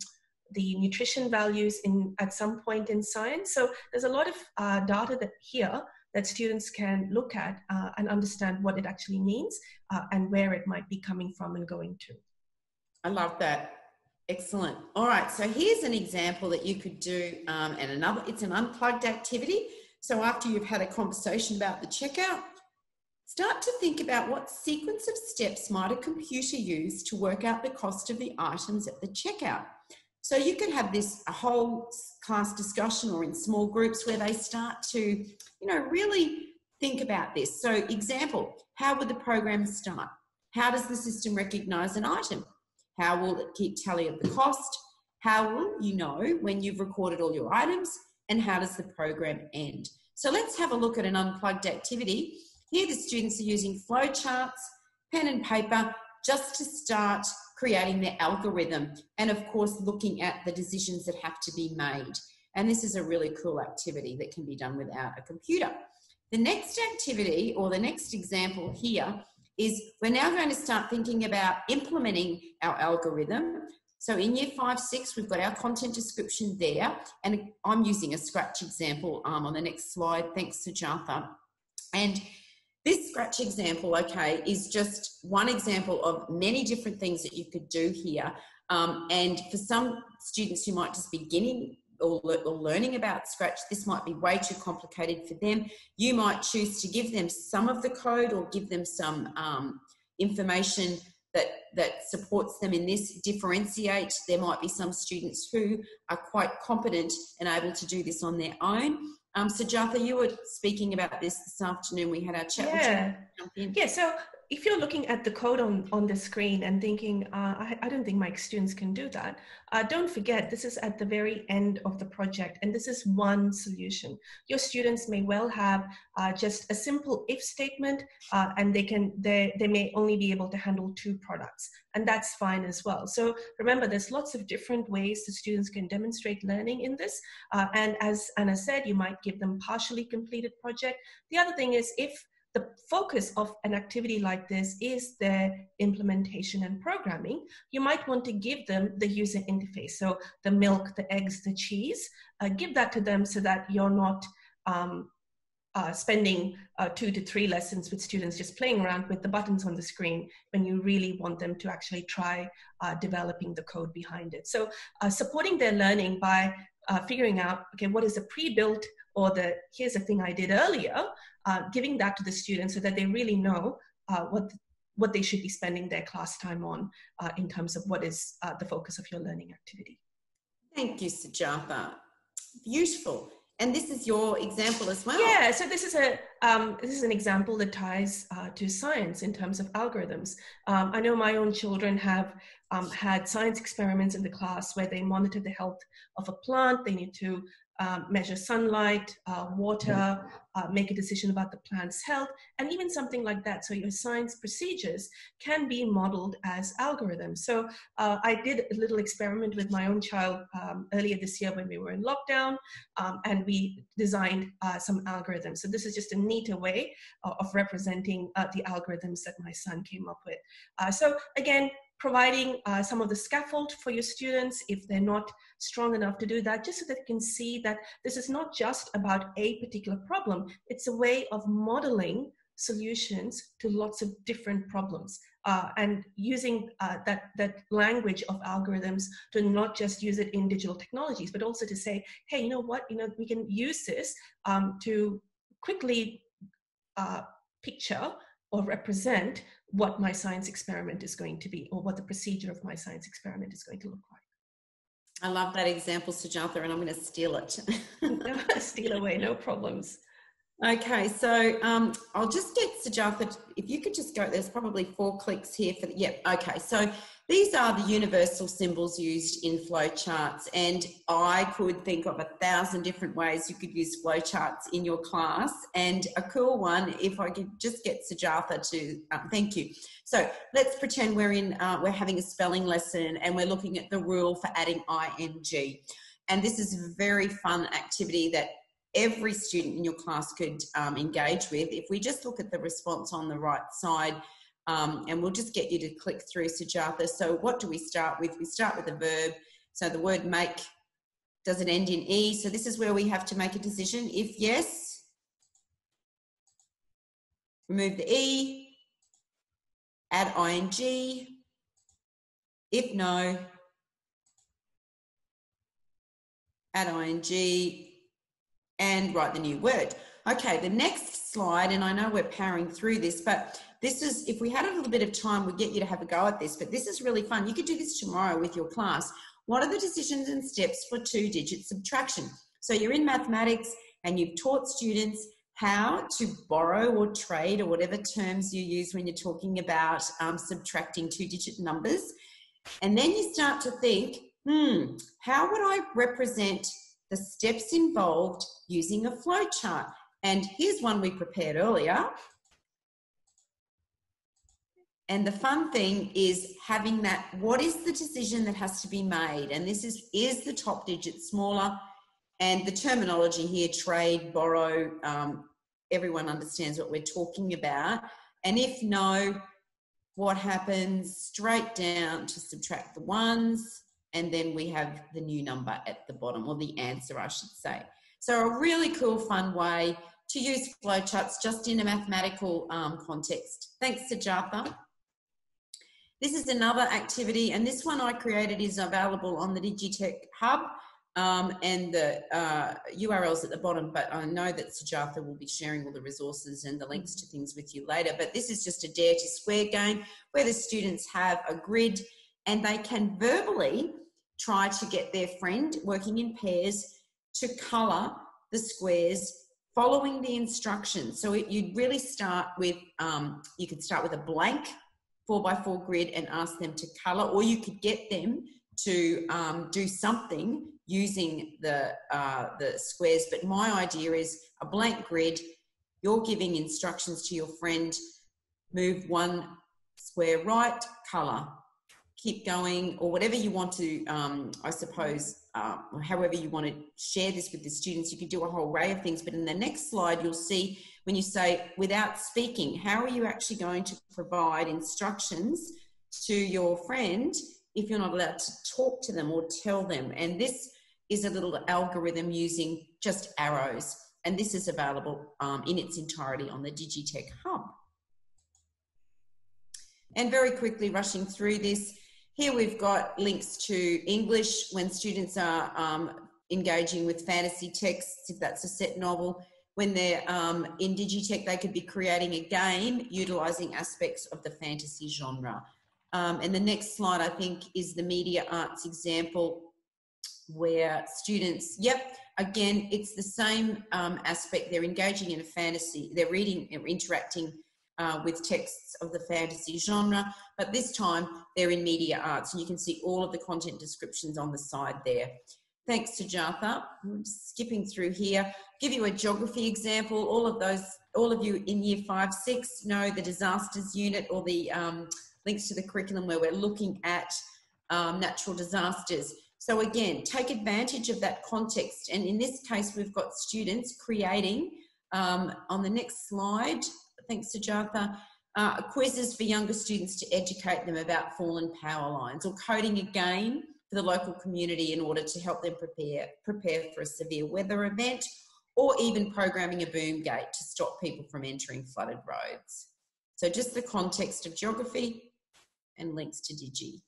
the nutrition values in at some point in science. So there's a lot of uh, data that here that students can look at uh, and understand what it actually means uh, and where it might be coming from and going to. I love that. Excellent. All right, so here's an example that you could do, um, and another, it's an unplugged activity. So after you've had a conversation about the checkout, start to think about what sequence of steps might a computer use to work out the cost of the items at the checkout. So you could have this a whole class discussion or in small groups where they start to, you know, really think about this. So example, how would the program start? How does the system recognize an item? How will it keep tally of the cost? How will you know when you've recorded all your items? and how does the program end? So let's have a look at an unplugged activity. Here the students are using flowcharts, pen and paper, just to start creating their algorithm and of course looking at the decisions that have to be made. And this is a really cool activity that can be done without a computer. The next activity or the next example here is we're now going to start thinking about implementing our algorithm so in year five, six, we've got our content description there. And I'm using a scratch example um, on the next slide. Thanks, Sujatha. And this scratch example, okay, is just one example of many different things that you could do here. Um, and for some students who might just be beginning or, or, learning about Scratch, this might be way too complicated for them. You might choose to give them some of the code or give them some um, information that, that supports them in this, differentiate. There might be some students who are quite competent and able to do this on their own. Um, Sujatha, you were speaking about this this afternoon. We had our chat. Yeah. Yeah. So, if you're looking at the code on, on the screen and thinking, uh, I, I, don't think my students can do that, uh, don't forget this is at the very end of the project and this is one solution. Your students may well have uh, just a simple if statement uh, and they can they, they may only be able to handle two products and that's fine as well. So remember there's lots of different ways the students can demonstrate learning in this uh, and as Anna said, you might give them partially completed project. The other thing is if the focus of an activity like this is the implementation and programming, you might want to give them the user interface. So the milk, the eggs, the cheese, uh, give that to them so that you're not um, uh, spending uh, two to three lessons with students just playing around with the buttons on the screen when you really want them to actually try uh, developing the code behind it. So uh, supporting their learning by uh, figuring out, okay, what is a pre-built or the, here's a thing I did earlier, uh, giving that to the students so that they really know uh, what, what they should be spending their class time on uh, in terms of what is uh, the focus of your learning activity. Thank you, Sujatha. Beautiful. And this is your example as well. Yeah, so this is a um, this is an example that ties uh, to science in terms of algorithms. Um, I know my own children have um, had science experiments in the class where they monitor the health of a plant. They need to um, measure sunlight, uh, water, uh, make a decision about the plant's health, and even something like that. So your science procedures can be modeled as algorithms. So uh, I did a little experiment with my own child um, earlier this year when we were in lockdown, um, and we designed uh, some algorithms. So this is just a neater way uh, of representing uh, the algorithms that my son came up with. so again, providing uh, some of the scaffold for your students if they're not strong enough to do that, just so that they can see that this is not just about a particular problem, it's a way of modeling solutions to lots of different problems uh, and using uh, that, that language of algorithms to not just use it in digital technologies, but also to say, hey, you know what, you know, we can use this um, to quickly uh, picture or represent what my science experiment is going to be or what the procedure of my science experiment is going to look like. I love that example, Sujatha, and I'm going to steal it. steal away, no problems. Okay, so um, I'll just get Sujatha, if you could just go, there's probably four clicks here for the, yep, okay. So these are the universal symbols used in flowcharts and I could think of a thousand different ways you could use flowcharts in your class and a cool one, if I could just get Sujatha to, um, thank you. So let's pretend we're in, uh, we're having a spelling lesson and we're looking at the rule for adding ing. And this is a very fun activity that every student in your class could um, engage with. If we just look at the response on the right side, um, and we'll just get you to click through Sujatha. So what do we start with? We start with a verb. So the word make, does it end in E? So this is where we have to make a decision. If yes, remove the E, add ing. If no, add ing and write the new word. Okay, the next slide, and I know we're powering through this, but this is, if we had a little bit of time, we'd get you to have a go at this, but this is really fun. You could do this tomorrow with your class. What are the decisions and steps for two digit subtraction? So you're in mathematics and you've taught students how to borrow or trade or whatever terms you use when you're talking about um, subtracting two digit numbers. And then you start to think, hmm, how would I represent the steps involved using a flowchart. And here's one we prepared earlier. And the fun thing is having that, what is the decision that has to be made? And this is, is the top digit smaller? And the terminology here, trade, borrow, um, everyone understands what we're talking about. And if no, what happens? Straight down to subtract the ones, and then we have the new number at the bottom, or the answer, I should say. So a really cool, fun way to use flowcharts just in a mathematical um, context. Thanks, to Sujatha. This is another activity, and this one I created is available on the Digitech Hub. Um, and the uh, URLs at the bottom, but I know that Sujatha will be sharing all the resources and the links to things with you later. But this is just a dare to square game where the students have a grid and they can verbally try to get their friend working in pairs to colour the squares following the instructions. So it, you'd really start with, um, you could start with a blank four by four grid and ask them to colour, or you could get them to um, do something using the, uh, the squares. But my idea is a blank grid, you're giving instructions to your friend, move one square right, colour, keep going, or whatever you want to, um, I suppose, uh, however you want to share this with the students, you can do a whole array of things. But in the next slide, you'll see when you say without speaking, how are you actually going to provide instructions to your friend if you're not allowed to talk to them or tell them? And this is a little algorithm using just arrows. And this is available um, in its entirety on the Digitech Hub. And very quickly rushing through this, here we've got links to English when students are um, engaging with fantasy texts, if that's a set novel. When they're um, in Digitech, they could be creating a game utilising aspects of the fantasy genre. Um, and the next slide, I think, is the media arts example where students, yep, again, it's the same um, aspect. They're engaging in a fantasy, they're reading or interacting uh, with texts of the fantasy genre, but this time they're in media arts, and you can see all of the content descriptions on the side there. Thanks Sujatha. I'm skipping through here. Give you a geography example. All of those, all of you in year five, six know the disasters unit or the um, links to the curriculum where we're looking at um, natural disasters. So again, take advantage of that context. And in this case, we've got students creating um, on the next slide, thanks Sujatha, uh, quizzes for younger students to educate them about fallen power lines or coding a game for the local community in order to help them prepare, prepare for a severe weather event or even programming a boom gate to stop people from entering flooded roads. So just the context of geography and links to Digi.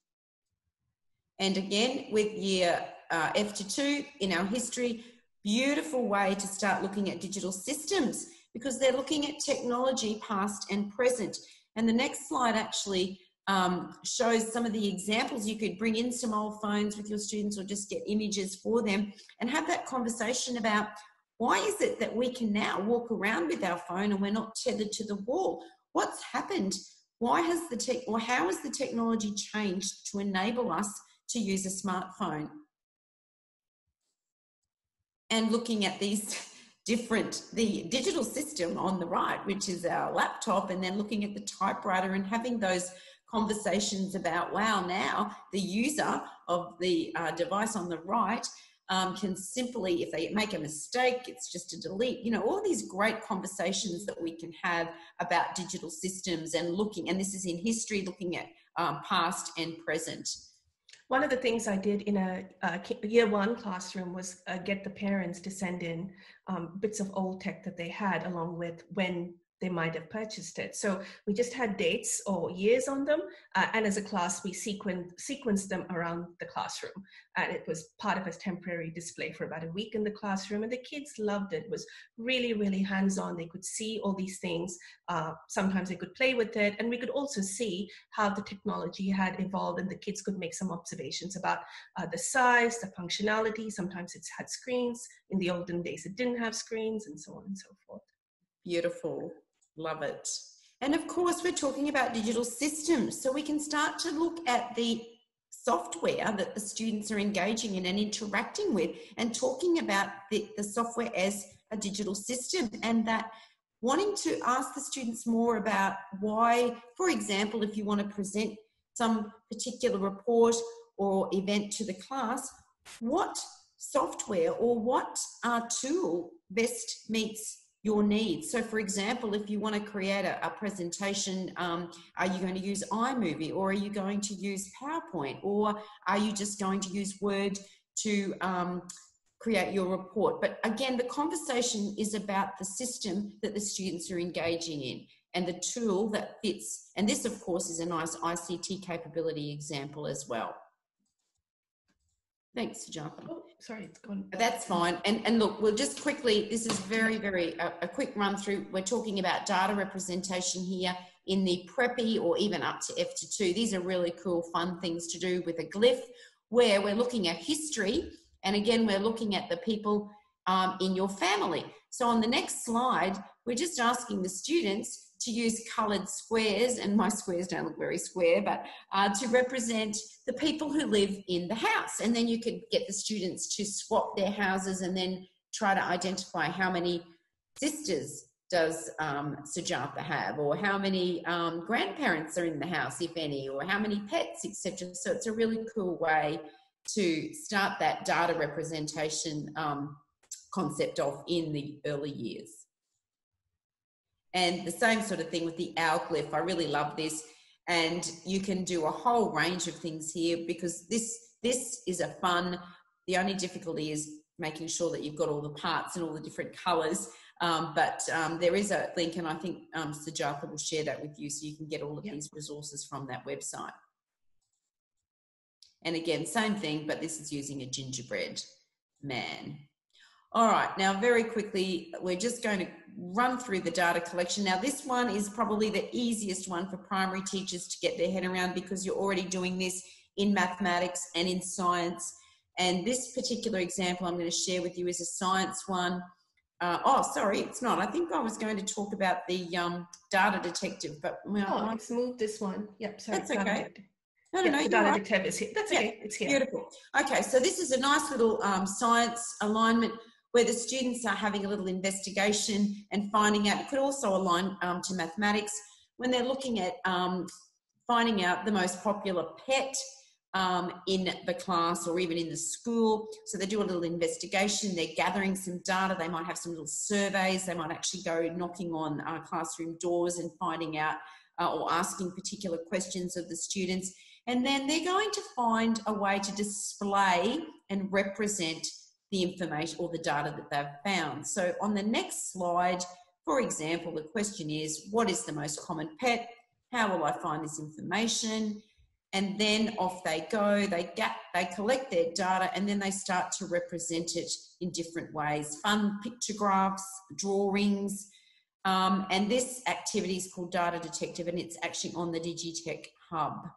And again, with year uh, F to 2 in our history, beautiful way to start looking at digital systems because they're looking at technology past and present. And the next slide actually um, shows some of the examples. You could bring in some old phones with your students or just get images for them and have that conversation about why is it that we can now walk around with our phone and we're not tethered to the wall? What's happened? Why has the tech or how has the technology changed to enable us to use a smartphone. And looking at these different, the digital system on the right, which is our laptop, and then looking at the typewriter and having those conversations about, wow, now the user of the uh, device on the right um, can simply, if they make a mistake, it's just a delete. You know, all these great conversations that we can have about digital systems and looking, and this is in history, looking at um, past and present. One of the things I did in a, a year one classroom was uh, get the parents to send in um, bits of old tech that they had along with when they might have purchased it. So we just had dates or years on them. Uh, and as a class, we sequenced, sequenced them around the classroom. And it was part of a temporary display for about a week in the classroom. And the kids loved it. It was really, really hands on. They could see all these things. Uh, sometimes they could play with it. And we could also see how the technology had evolved. And the kids could make some observations about uh, the size, the functionality. Sometimes it's had screens. In the olden days, it didn't have screens, and so on and so forth. Beautiful. Love it. And of course, we're talking about digital systems. So we can start to look at the software that the students are engaging in and interacting with and talking about the, the software as a digital system and that wanting to ask the students more about why, for example, if you want to present some particular report or event to the class, what software or what uh, tool best meets your needs. So, for example, if you want to create a, a presentation, um, are you going to use iMovie or are you going to use PowerPoint or are you just going to use Word to um, create your report? But again, the conversation is about the system that the students are engaging in. and the tool that fits. And this, of course, is a nice ICT capability example as well. Thanks, Jonathan. Oh, sorry, it's gone. That's fine. And, and look, we'll just quickly, this is very, very, a, a quick run through. We're talking about data representation here in the preppy or even up to F to 2. These are really cool, fun things to do with a glyph where we're looking at history. And again, we're looking at the people um, in your family. So on the next slide, we're just asking the students to use coloured squares, and my squares don't look very square, but uh, to represent the people who live in the house. And then you could get the students to swap their houses and then try to identify how many sisters does um, Sujatha have, or how many um, grandparents are in the house, if any, or how many pets, etc. So it's a really cool way to start that data representation um, concept off in the early years. And the same sort of thing with the owl glyph. I really love this. And you can do a whole range of things here because this this is a fun. The only difficulty is making sure that you've got all the parts and all the different colours. Um, but um, there is a link, and I think um, Sujatha will share that with you so you can get all of yep. these resources from that website. And again, same thing, but this is using a gingerbread man. All right, now very quickly, we're just going to run through the data collection. Now, this one is probably the easiest one for primary teachers to get their head around because you're already doing this in mathematics and in science. And this particular example I'm going to share with you is a science one. Uh, oh, sorry, it's not. I think I was going to talk about the um, data detective, but well, oh, let's move this one. Yep, sorry. That's okay. No, no, no. The data right. detective is here. That's yeah, okay. It's here. Beautiful. Okay, so this is a nice little um, science alignment where the students are having a little investigation and finding out. It could also align um, to mathematics when they're looking at um, finding out the most popular pet um, in the class or even in the school. So they do a little investigation, they're gathering some data, they might have some little surveys, they might actually go knocking on uh, classroom doors and finding out uh, or asking particular questions of the students. And then they're going to find a way to display and represent the information or the data that they've found. So on the next slide, for example, the question is, what is the most common pet? How will I find this information? And then off they go, they get, they collect their data and then they start to represent it in different ways. Fun pictographs, drawings, um, and this activity is called Data Detective and it's actually on the Digitech Hub.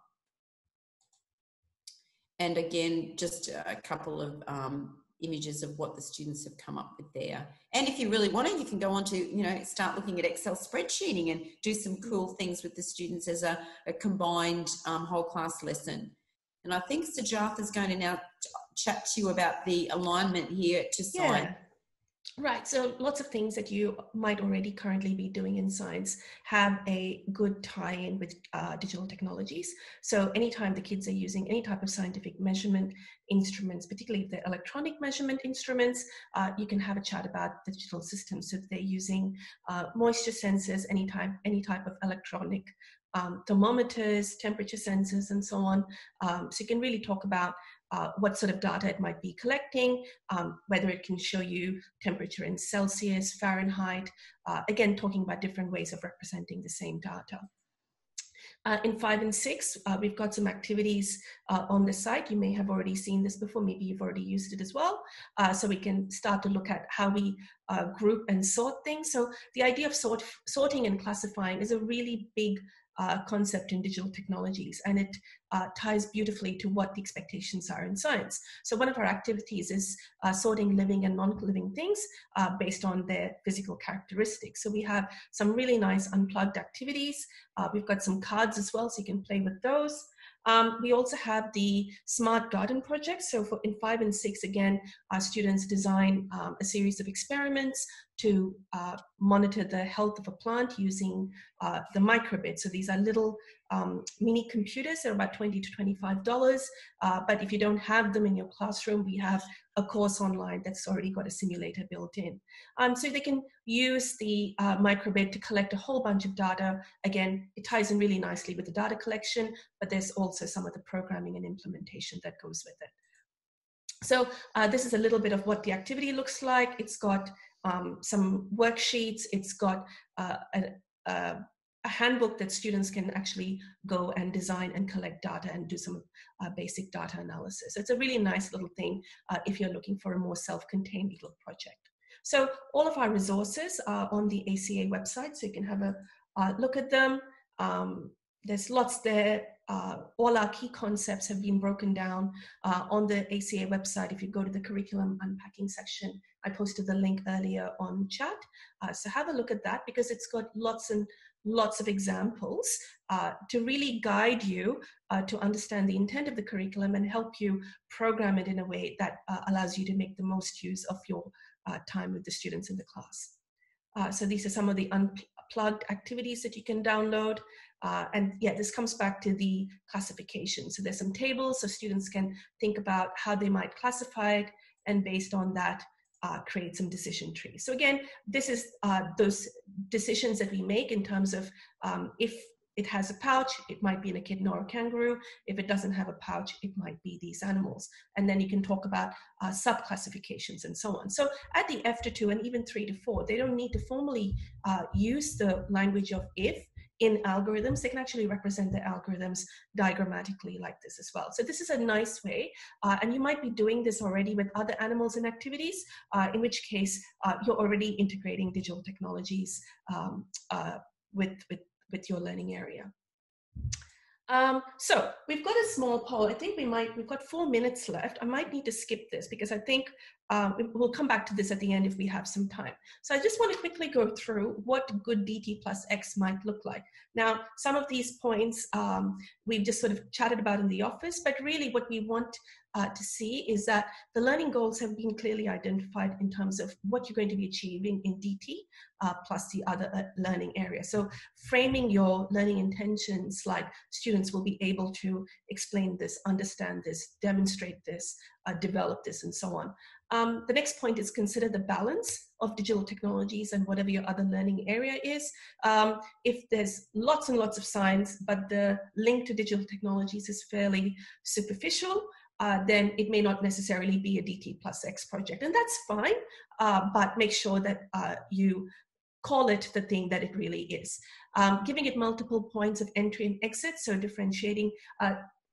And again, just a couple of um, images of what the students have come up with there. And if you really want to, you can go on to, you know, start looking at Excel spreadsheeting and do some cool things with the students as a, a combined um, whole class lesson. And I think Sujatha is going to now chat to you about the alignment here to sign. Yeah. Right. So lots of things that you might already currently be doing in science have a good tie-in with uh, digital technologies. So anytime the kids are using any type of scientific measurement instruments, particularly they're electronic measurement instruments, uh, you can have a chat about the digital systems. So if they're using uh, moisture sensors, any type, any type of electronic um, thermometers, temperature sensors, and so on. Um, so you can really talk about uh, what sort of data it might be collecting, um, whether it can show you temperature in Celsius, Fahrenheit, uh, again, talking about different ways of representing the same data. Uh, in five and six, uh, we've got some activities uh, on the site. You may have already seen this before, maybe you've already used it as well. Uh, so we can start to look at how we uh, group and sort things. So the idea of sort, sorting and classifying is a really big uh, concept in digital technologies, and it uh, ties beautifully to what the expectations are in science. So one of our activities is uh, sorting living and non-living things uh, based on their physical characteristics. So we have some really nice unplugged activities. Uh, we've got some cards as well, so you can play with those. Um, we also have the smart garden project. So for in five and six, again, our students design um, a series of experiments to uh, monitor the health of a plant using uh, the microbit. So these are little um, mini computers. They're about 20 to $25. Uh, but if you don't have them in your classroom, we have a course online that's already got a simulator built in. Um, so they can use the uh, microbit to collect a whole bunch of data. Again, it ties in really nicely with the data collection, but there's also some of the programming and implementation that goes with it. So uh, this is a little bit of what the activity looks like. It's got um, some worksheets. It's got uh, a, a, a handbook that students can actually go and design and collect data and do some uh, basic data analysis. It's a really nice little thing uh, if you're looking for a more self-contained little project. So all of our resources are on the ACA website, so you can have a look at them. Um, there's lots there. Uh, all our key concepts have been broken down uh, on the ACA website. If you go to the curriculum unpacking section, I posted the link earlier on chat. Uh, so have a look at that because it's got lots and lots of examples uh, to really guide you uh, to understand the intent of the curriculum and help you program it in a way that uh, allows you to make the most use of your time with the students in the class. So these are some of the unplugged activities that you can download. Uh, and yeah, this comes back to the classification. So there's some tables so students can think about how they might classify it and based on that, uh, create some decision trees. So again, this is uh, those decisions that we make in terms of um, if it has a pouch, it might be an echidna or a kangaroo. If it doesn't have a pouch, it might be these animals. And then you can talk about uh, sub-classifications and so on. So at the F to 2 and even 3 to 4, they don't need to formally uh, use the language of if in algorithms. They can actually represent the algorithms diagrammatically like this as well. So this is a nice way. Uh, and you might be doing this already with other animals and activities, uh, in which case uh, you're already integrating digital technologies um, uh, with, with with your learning area. Um, so we've got a small poll. I think we might, we've got four minutes left. I might need to skip this because I think um, we'll come back to this at the end if we have some time. So I just want to quickly go through what good DT plus X might look like. Now, some of these points um, we've just sort of chatted about in the office, but really what we want uh, to see is that the learning goals have been clearly identified in terms of what you're going to be achieving in DT uh, plus the other uh, learning area. So framing your learning intentions like students will be able to explain this, understand this, demonstrate this, uh, develop this, and so on. Um, the next point is consider the balance of digital technologies and whatever your other learning area is. Um, if there's lots and lots of science, but the link to digital technologies is fairly superficial, uh, then it may not necessarily be a DT plus X project. And that's fine, uh, but make sure that uh, you call it the thing that it really is. Um, giving it multiple points of entry and exit, so differentiating.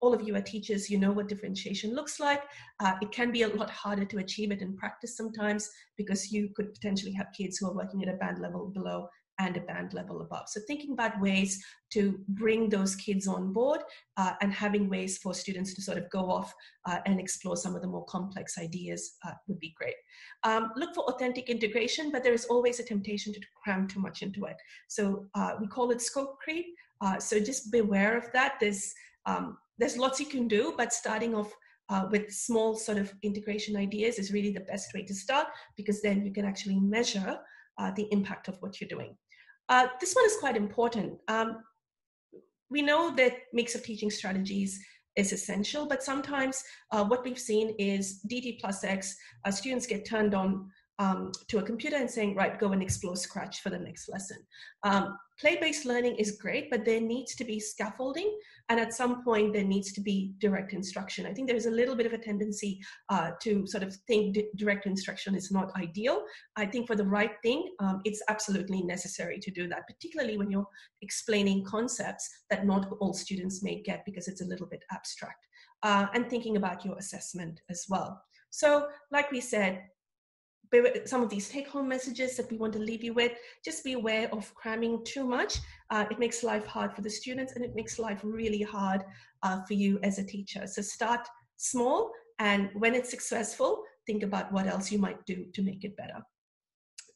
All of you are teachers, you know what differentiation looks like. Uh, it can be a lot harder to achieve it in practice sometimes because you could potentially have kids who are working at a band level below and a band level above. So thinking about ways to bring those kids on board uh, and having ways for students to sort of go off uh, and explore some of the more complex ideas uh, would be great. Um, look for authentic integration, but there is always a temptation to cram too much into it. So uh, we call it scope creep. Uh, so just beware of that. There's, um, there's lots you can do, but starting off uh, with small sort of integration ideas is really the best way to start because then you can actually measure uh, the impact of what you're doing. Uh, this one is quite important. Um, we know that mix of teaching strategies is essential, but sometimes uh, what we've seen is DT plus X, uh, students get turned on um, to a computer and saying, right, go and explore Scratch for the next lesson. Um, play-based learning is great, but there needs to be scaffolding, and at some point there needs to be direct instruction. I think there's a little bit of a tendency uh, to sort of think direct instruction is not ideal. I think for the right thing, um, it's absolutely necessary to do that, particularly when you're explaining concepts that not all students may get because it's a little bit abstract. Uh, and thinking about your assessment as well. So, like we said, some of these take home messages that we want to leave you with. Just be aware of cramming too much. Uh, it makes life hard for the students and it makes life really hard uh, for you as a teacher. So start small and when it's successful, think about what else you might do to make it better.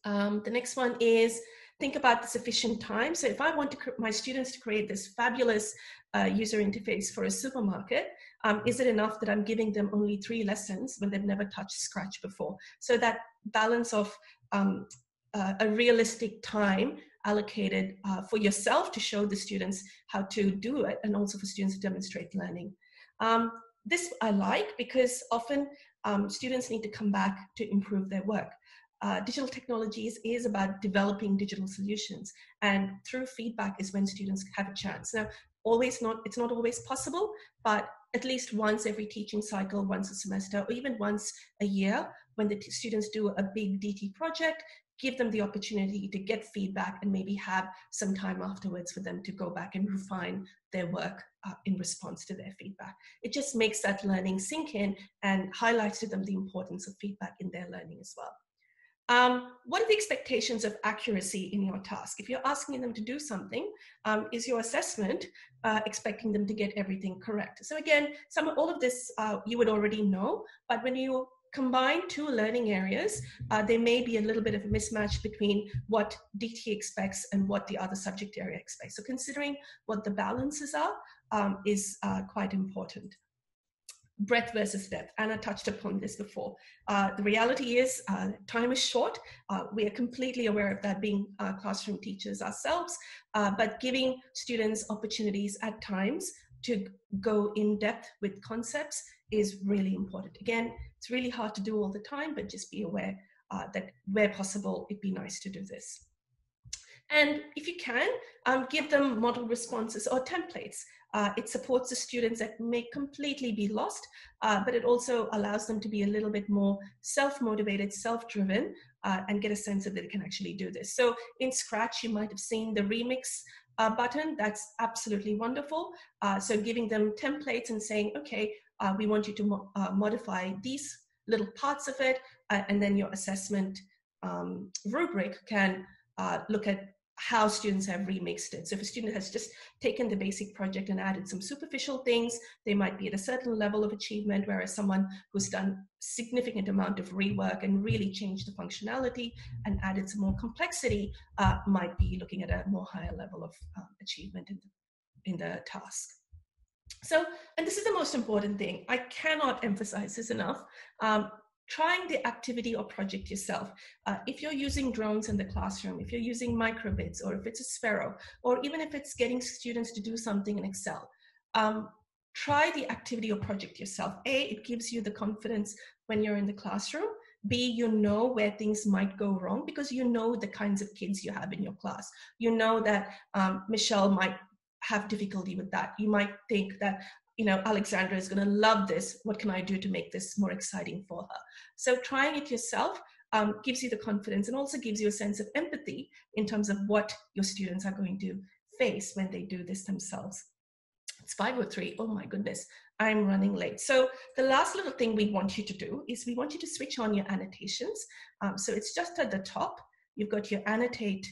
Um, the next one is think about the sufficient time. So if I want to, my students to create this fabulous uh, user interface for a supermarket, um, is it enough that I'm giving them only three lessons when they've never touched Scratch before? So that balance of um, uh, a realistic time allocated uh, for yourself to show the students how to do it and also for students to demonstrate learning. Um, this I like because often um, students need to come back to improve their work. Uh, digital technologies is about developing digital solutions and through feedback is when students have a chance. Now, always not, it's not always possible, but at least once every teaching cycle, once a semester, or even once a year, when the students do a big DT project, give them the opportunity to get feedback and maybe have some time afterwards for them to go back and refine their work uh, in response to their feedback. It just makes that learning sink in and highlights to them the importance of feedback in their learning as well. Um, what are the expectations of accuracy in your task? If you're asking them to do something, um, is your assessment uh, expecting them to get everything correct? So again, some all of this uh, you would already know, but when you combine two learning areas, uh, there may be a little bit of a mismatch between what DT expects and what the other subject area expects. So considering what the balances are um, is uh, quite important breadth versus depth. Anna touched upon this before. Uh, the reality is uh, time is short. Uh, we are completely aware of that being uh, classroom teachers ourselves, uh, but giving students opportunities at times to go in depth with concepts is really important. Again, it's really hard to do all the time, but just be aware uh, that where possible, it'd be nice to do this. And if you can, um, give them model responses or templates. Uh, it supports the students that may completely be lost, uh, but it also allows them to be a little bit more self-motivated, self-driven, uh, and get a sense that they can actually do this. So in Scratch, you might have seen the remix uh, button. That's absolutely wonderful. Uh, so giving them templates and saying, okay, uh, we want you to mo modify these little parts of it, and then your assessment um, rubric can look at how students have remixed it. So if a student has just taken the basic project and added some superficial things, they might be at a certain level of achievement, whereas someone who's done significant amount of rework and really changed the functionality and added some more complexity uh, might be looking at a more higher level of um, achievement in the, in the task. So, and this is the most important thing. I cannot emphasize this enough. Um, trying the activity or project yourself. Uh, if you're using drones in the classroom, if you're using micro:bits, or if it's a Sphero, or even if it's getting students to do something in Excel, um, try the activity or project yourself. A, it gives you the confidence when you're in the classroom. B, you know where things might go wrong because you know the kinds of kids you have in your class. You know that um, Michelle might have difficulty with that. You might think that you know, Alexandra is going to love this. What can I do to make this more exciting for her? So trying it yourself um, gives you the confidence and also gives you a sense of empathy in terms of what your students are going to face when they do this themselves. It's 503. Oh my goodness, I'm running late. So the last little thing we want you to do is we want you to switch on your annotations. Um, so it's just at the top. You've got your annotate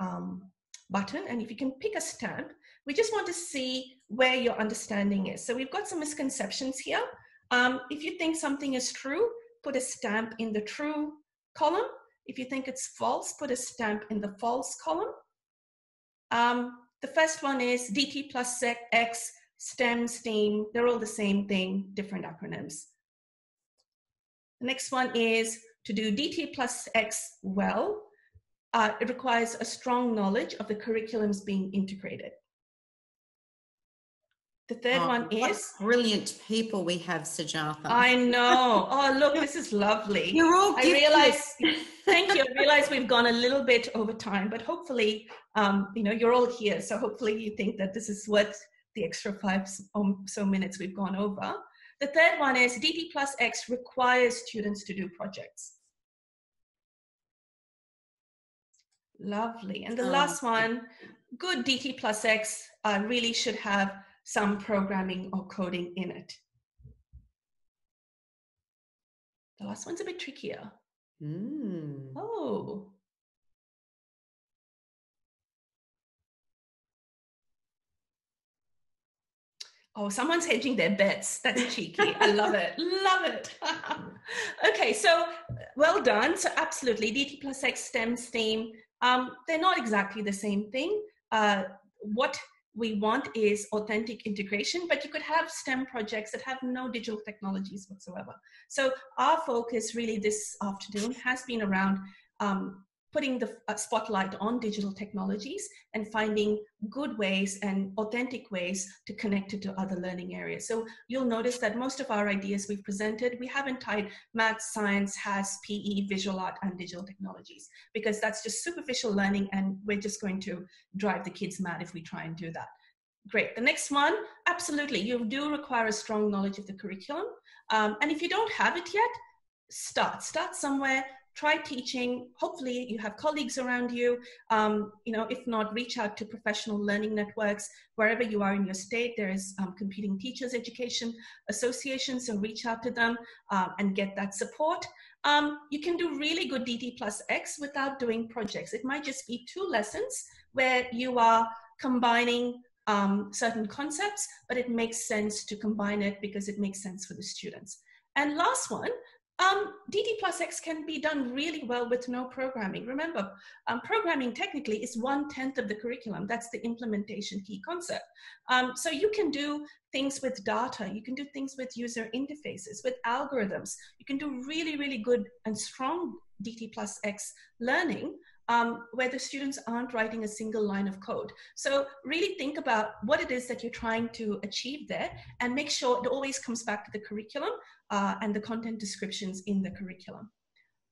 um, button. And if you can pick a stamp, we just want to see where your understanding is. So we've got some misconceptions here. Um, if you think something is true, put a stamp in the true column. If you think it's false, put a stamp in the false column. Um, the first one is DT plus X, STEM, STEAM, they're all the same thing, different acronyms. The next one is to do DT plus X well, uh, it requires a strong knowledge of the curriculums being integrated. The third oh, one is brilliant people we have, Sujatha. I know. Oh, look, this is lovely. You're all. I realize. thank you. I realize we've gone a little bit over time, but hopefully, um, you know, you're all here, so hopefully you think that this is worth the extra five so minutes we've gone over. The third one is DT plus X requires students to do projects. Lovely. And the oh, last one, good DT plus X uh, really should have some programming or coding in it. The last one's a bit trickier. Mm. Oh. Oh, someone's hedging their bets. That's cheeky. I love it. Love it. okay, so well done. So absolutely, DT plus X STEM STEAM. Um, they're not exactly the same thing. Uh, what we want is authentic integration, but you could have STEM projects that have no digital technologies whatsoever. So our focus really this afternoon has been around um, putting the uh, spotlight on digital technologies and finding good ways and authentic ways to connect it to other learning areas. So you'll notice that most of our ideas we've presented, we haven't tied math, science, HASS, PE, visual art, and digital technologies, because that's just superficial learning and we're just going to drive the kids mad if we try and do that. Great. The next one, absolutely. You do require a strong knowledge of the curriculum. Um, and if you don't have it yet, start. Start somewhere try teaching. Hopefully, you have colleagues around you. Um, you know, if not, reach out to professional learning networks wherever you are in your state. There's um, computing teachers education associations, so reach out to them uh, and get that support. Um, you can do really good DT plus X without doing projects. It might just be two lessons where you are combining um, certain concepts, but it makes sense to combine it because it makes sense for the students. And last one, um, DT plus X can be done really well with no programming. Remember, um, programming technically is one tenth of the curriculum. That's the implementation key concept. Um, so you can do things with data. You can do things with user interfaces, with algorithms. You can do really, really good and strong DT plus X learning um, where the students aren't writing a single line of code. So really think about what it is that you're trying to achieve there and make sure it always comes back to the curriculum uh, and the content descriptions in the curriculum.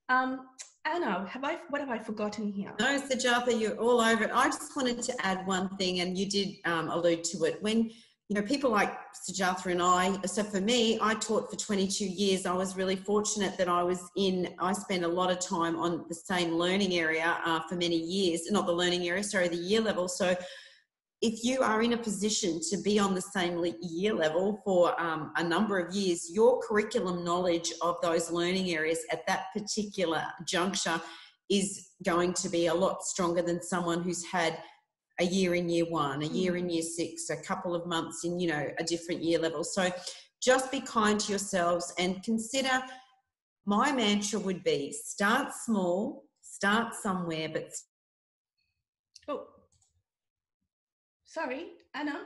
Um, Anna, have I, what have I forgotten here? No, Sujatha, you're all over it. I just wanted to add one thing, and you did um, allude to it. When you know, people like Sujatha and I, so for me, I taught for 22 years. I was really fortunate that I was in, I spent a lot of time on the same learning area uh, for many years, not the learning area, sorry, the year level. So if you are in a position to be on the same year level for um, a number of years, your curriculum knowledge of those learning areas at that particular juncture is going to be a lot stronger than someone who's had a year in year one, a year mm. in year six, a couple of months in, you know, a different year level. So just be kind to yourselves and consider my mantra would be start small, start somewhere, but. Oh, sorry, Anna.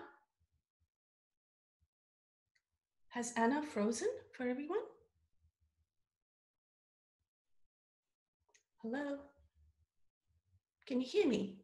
Has Anna frozen for everyone? Hello? Can you hear me?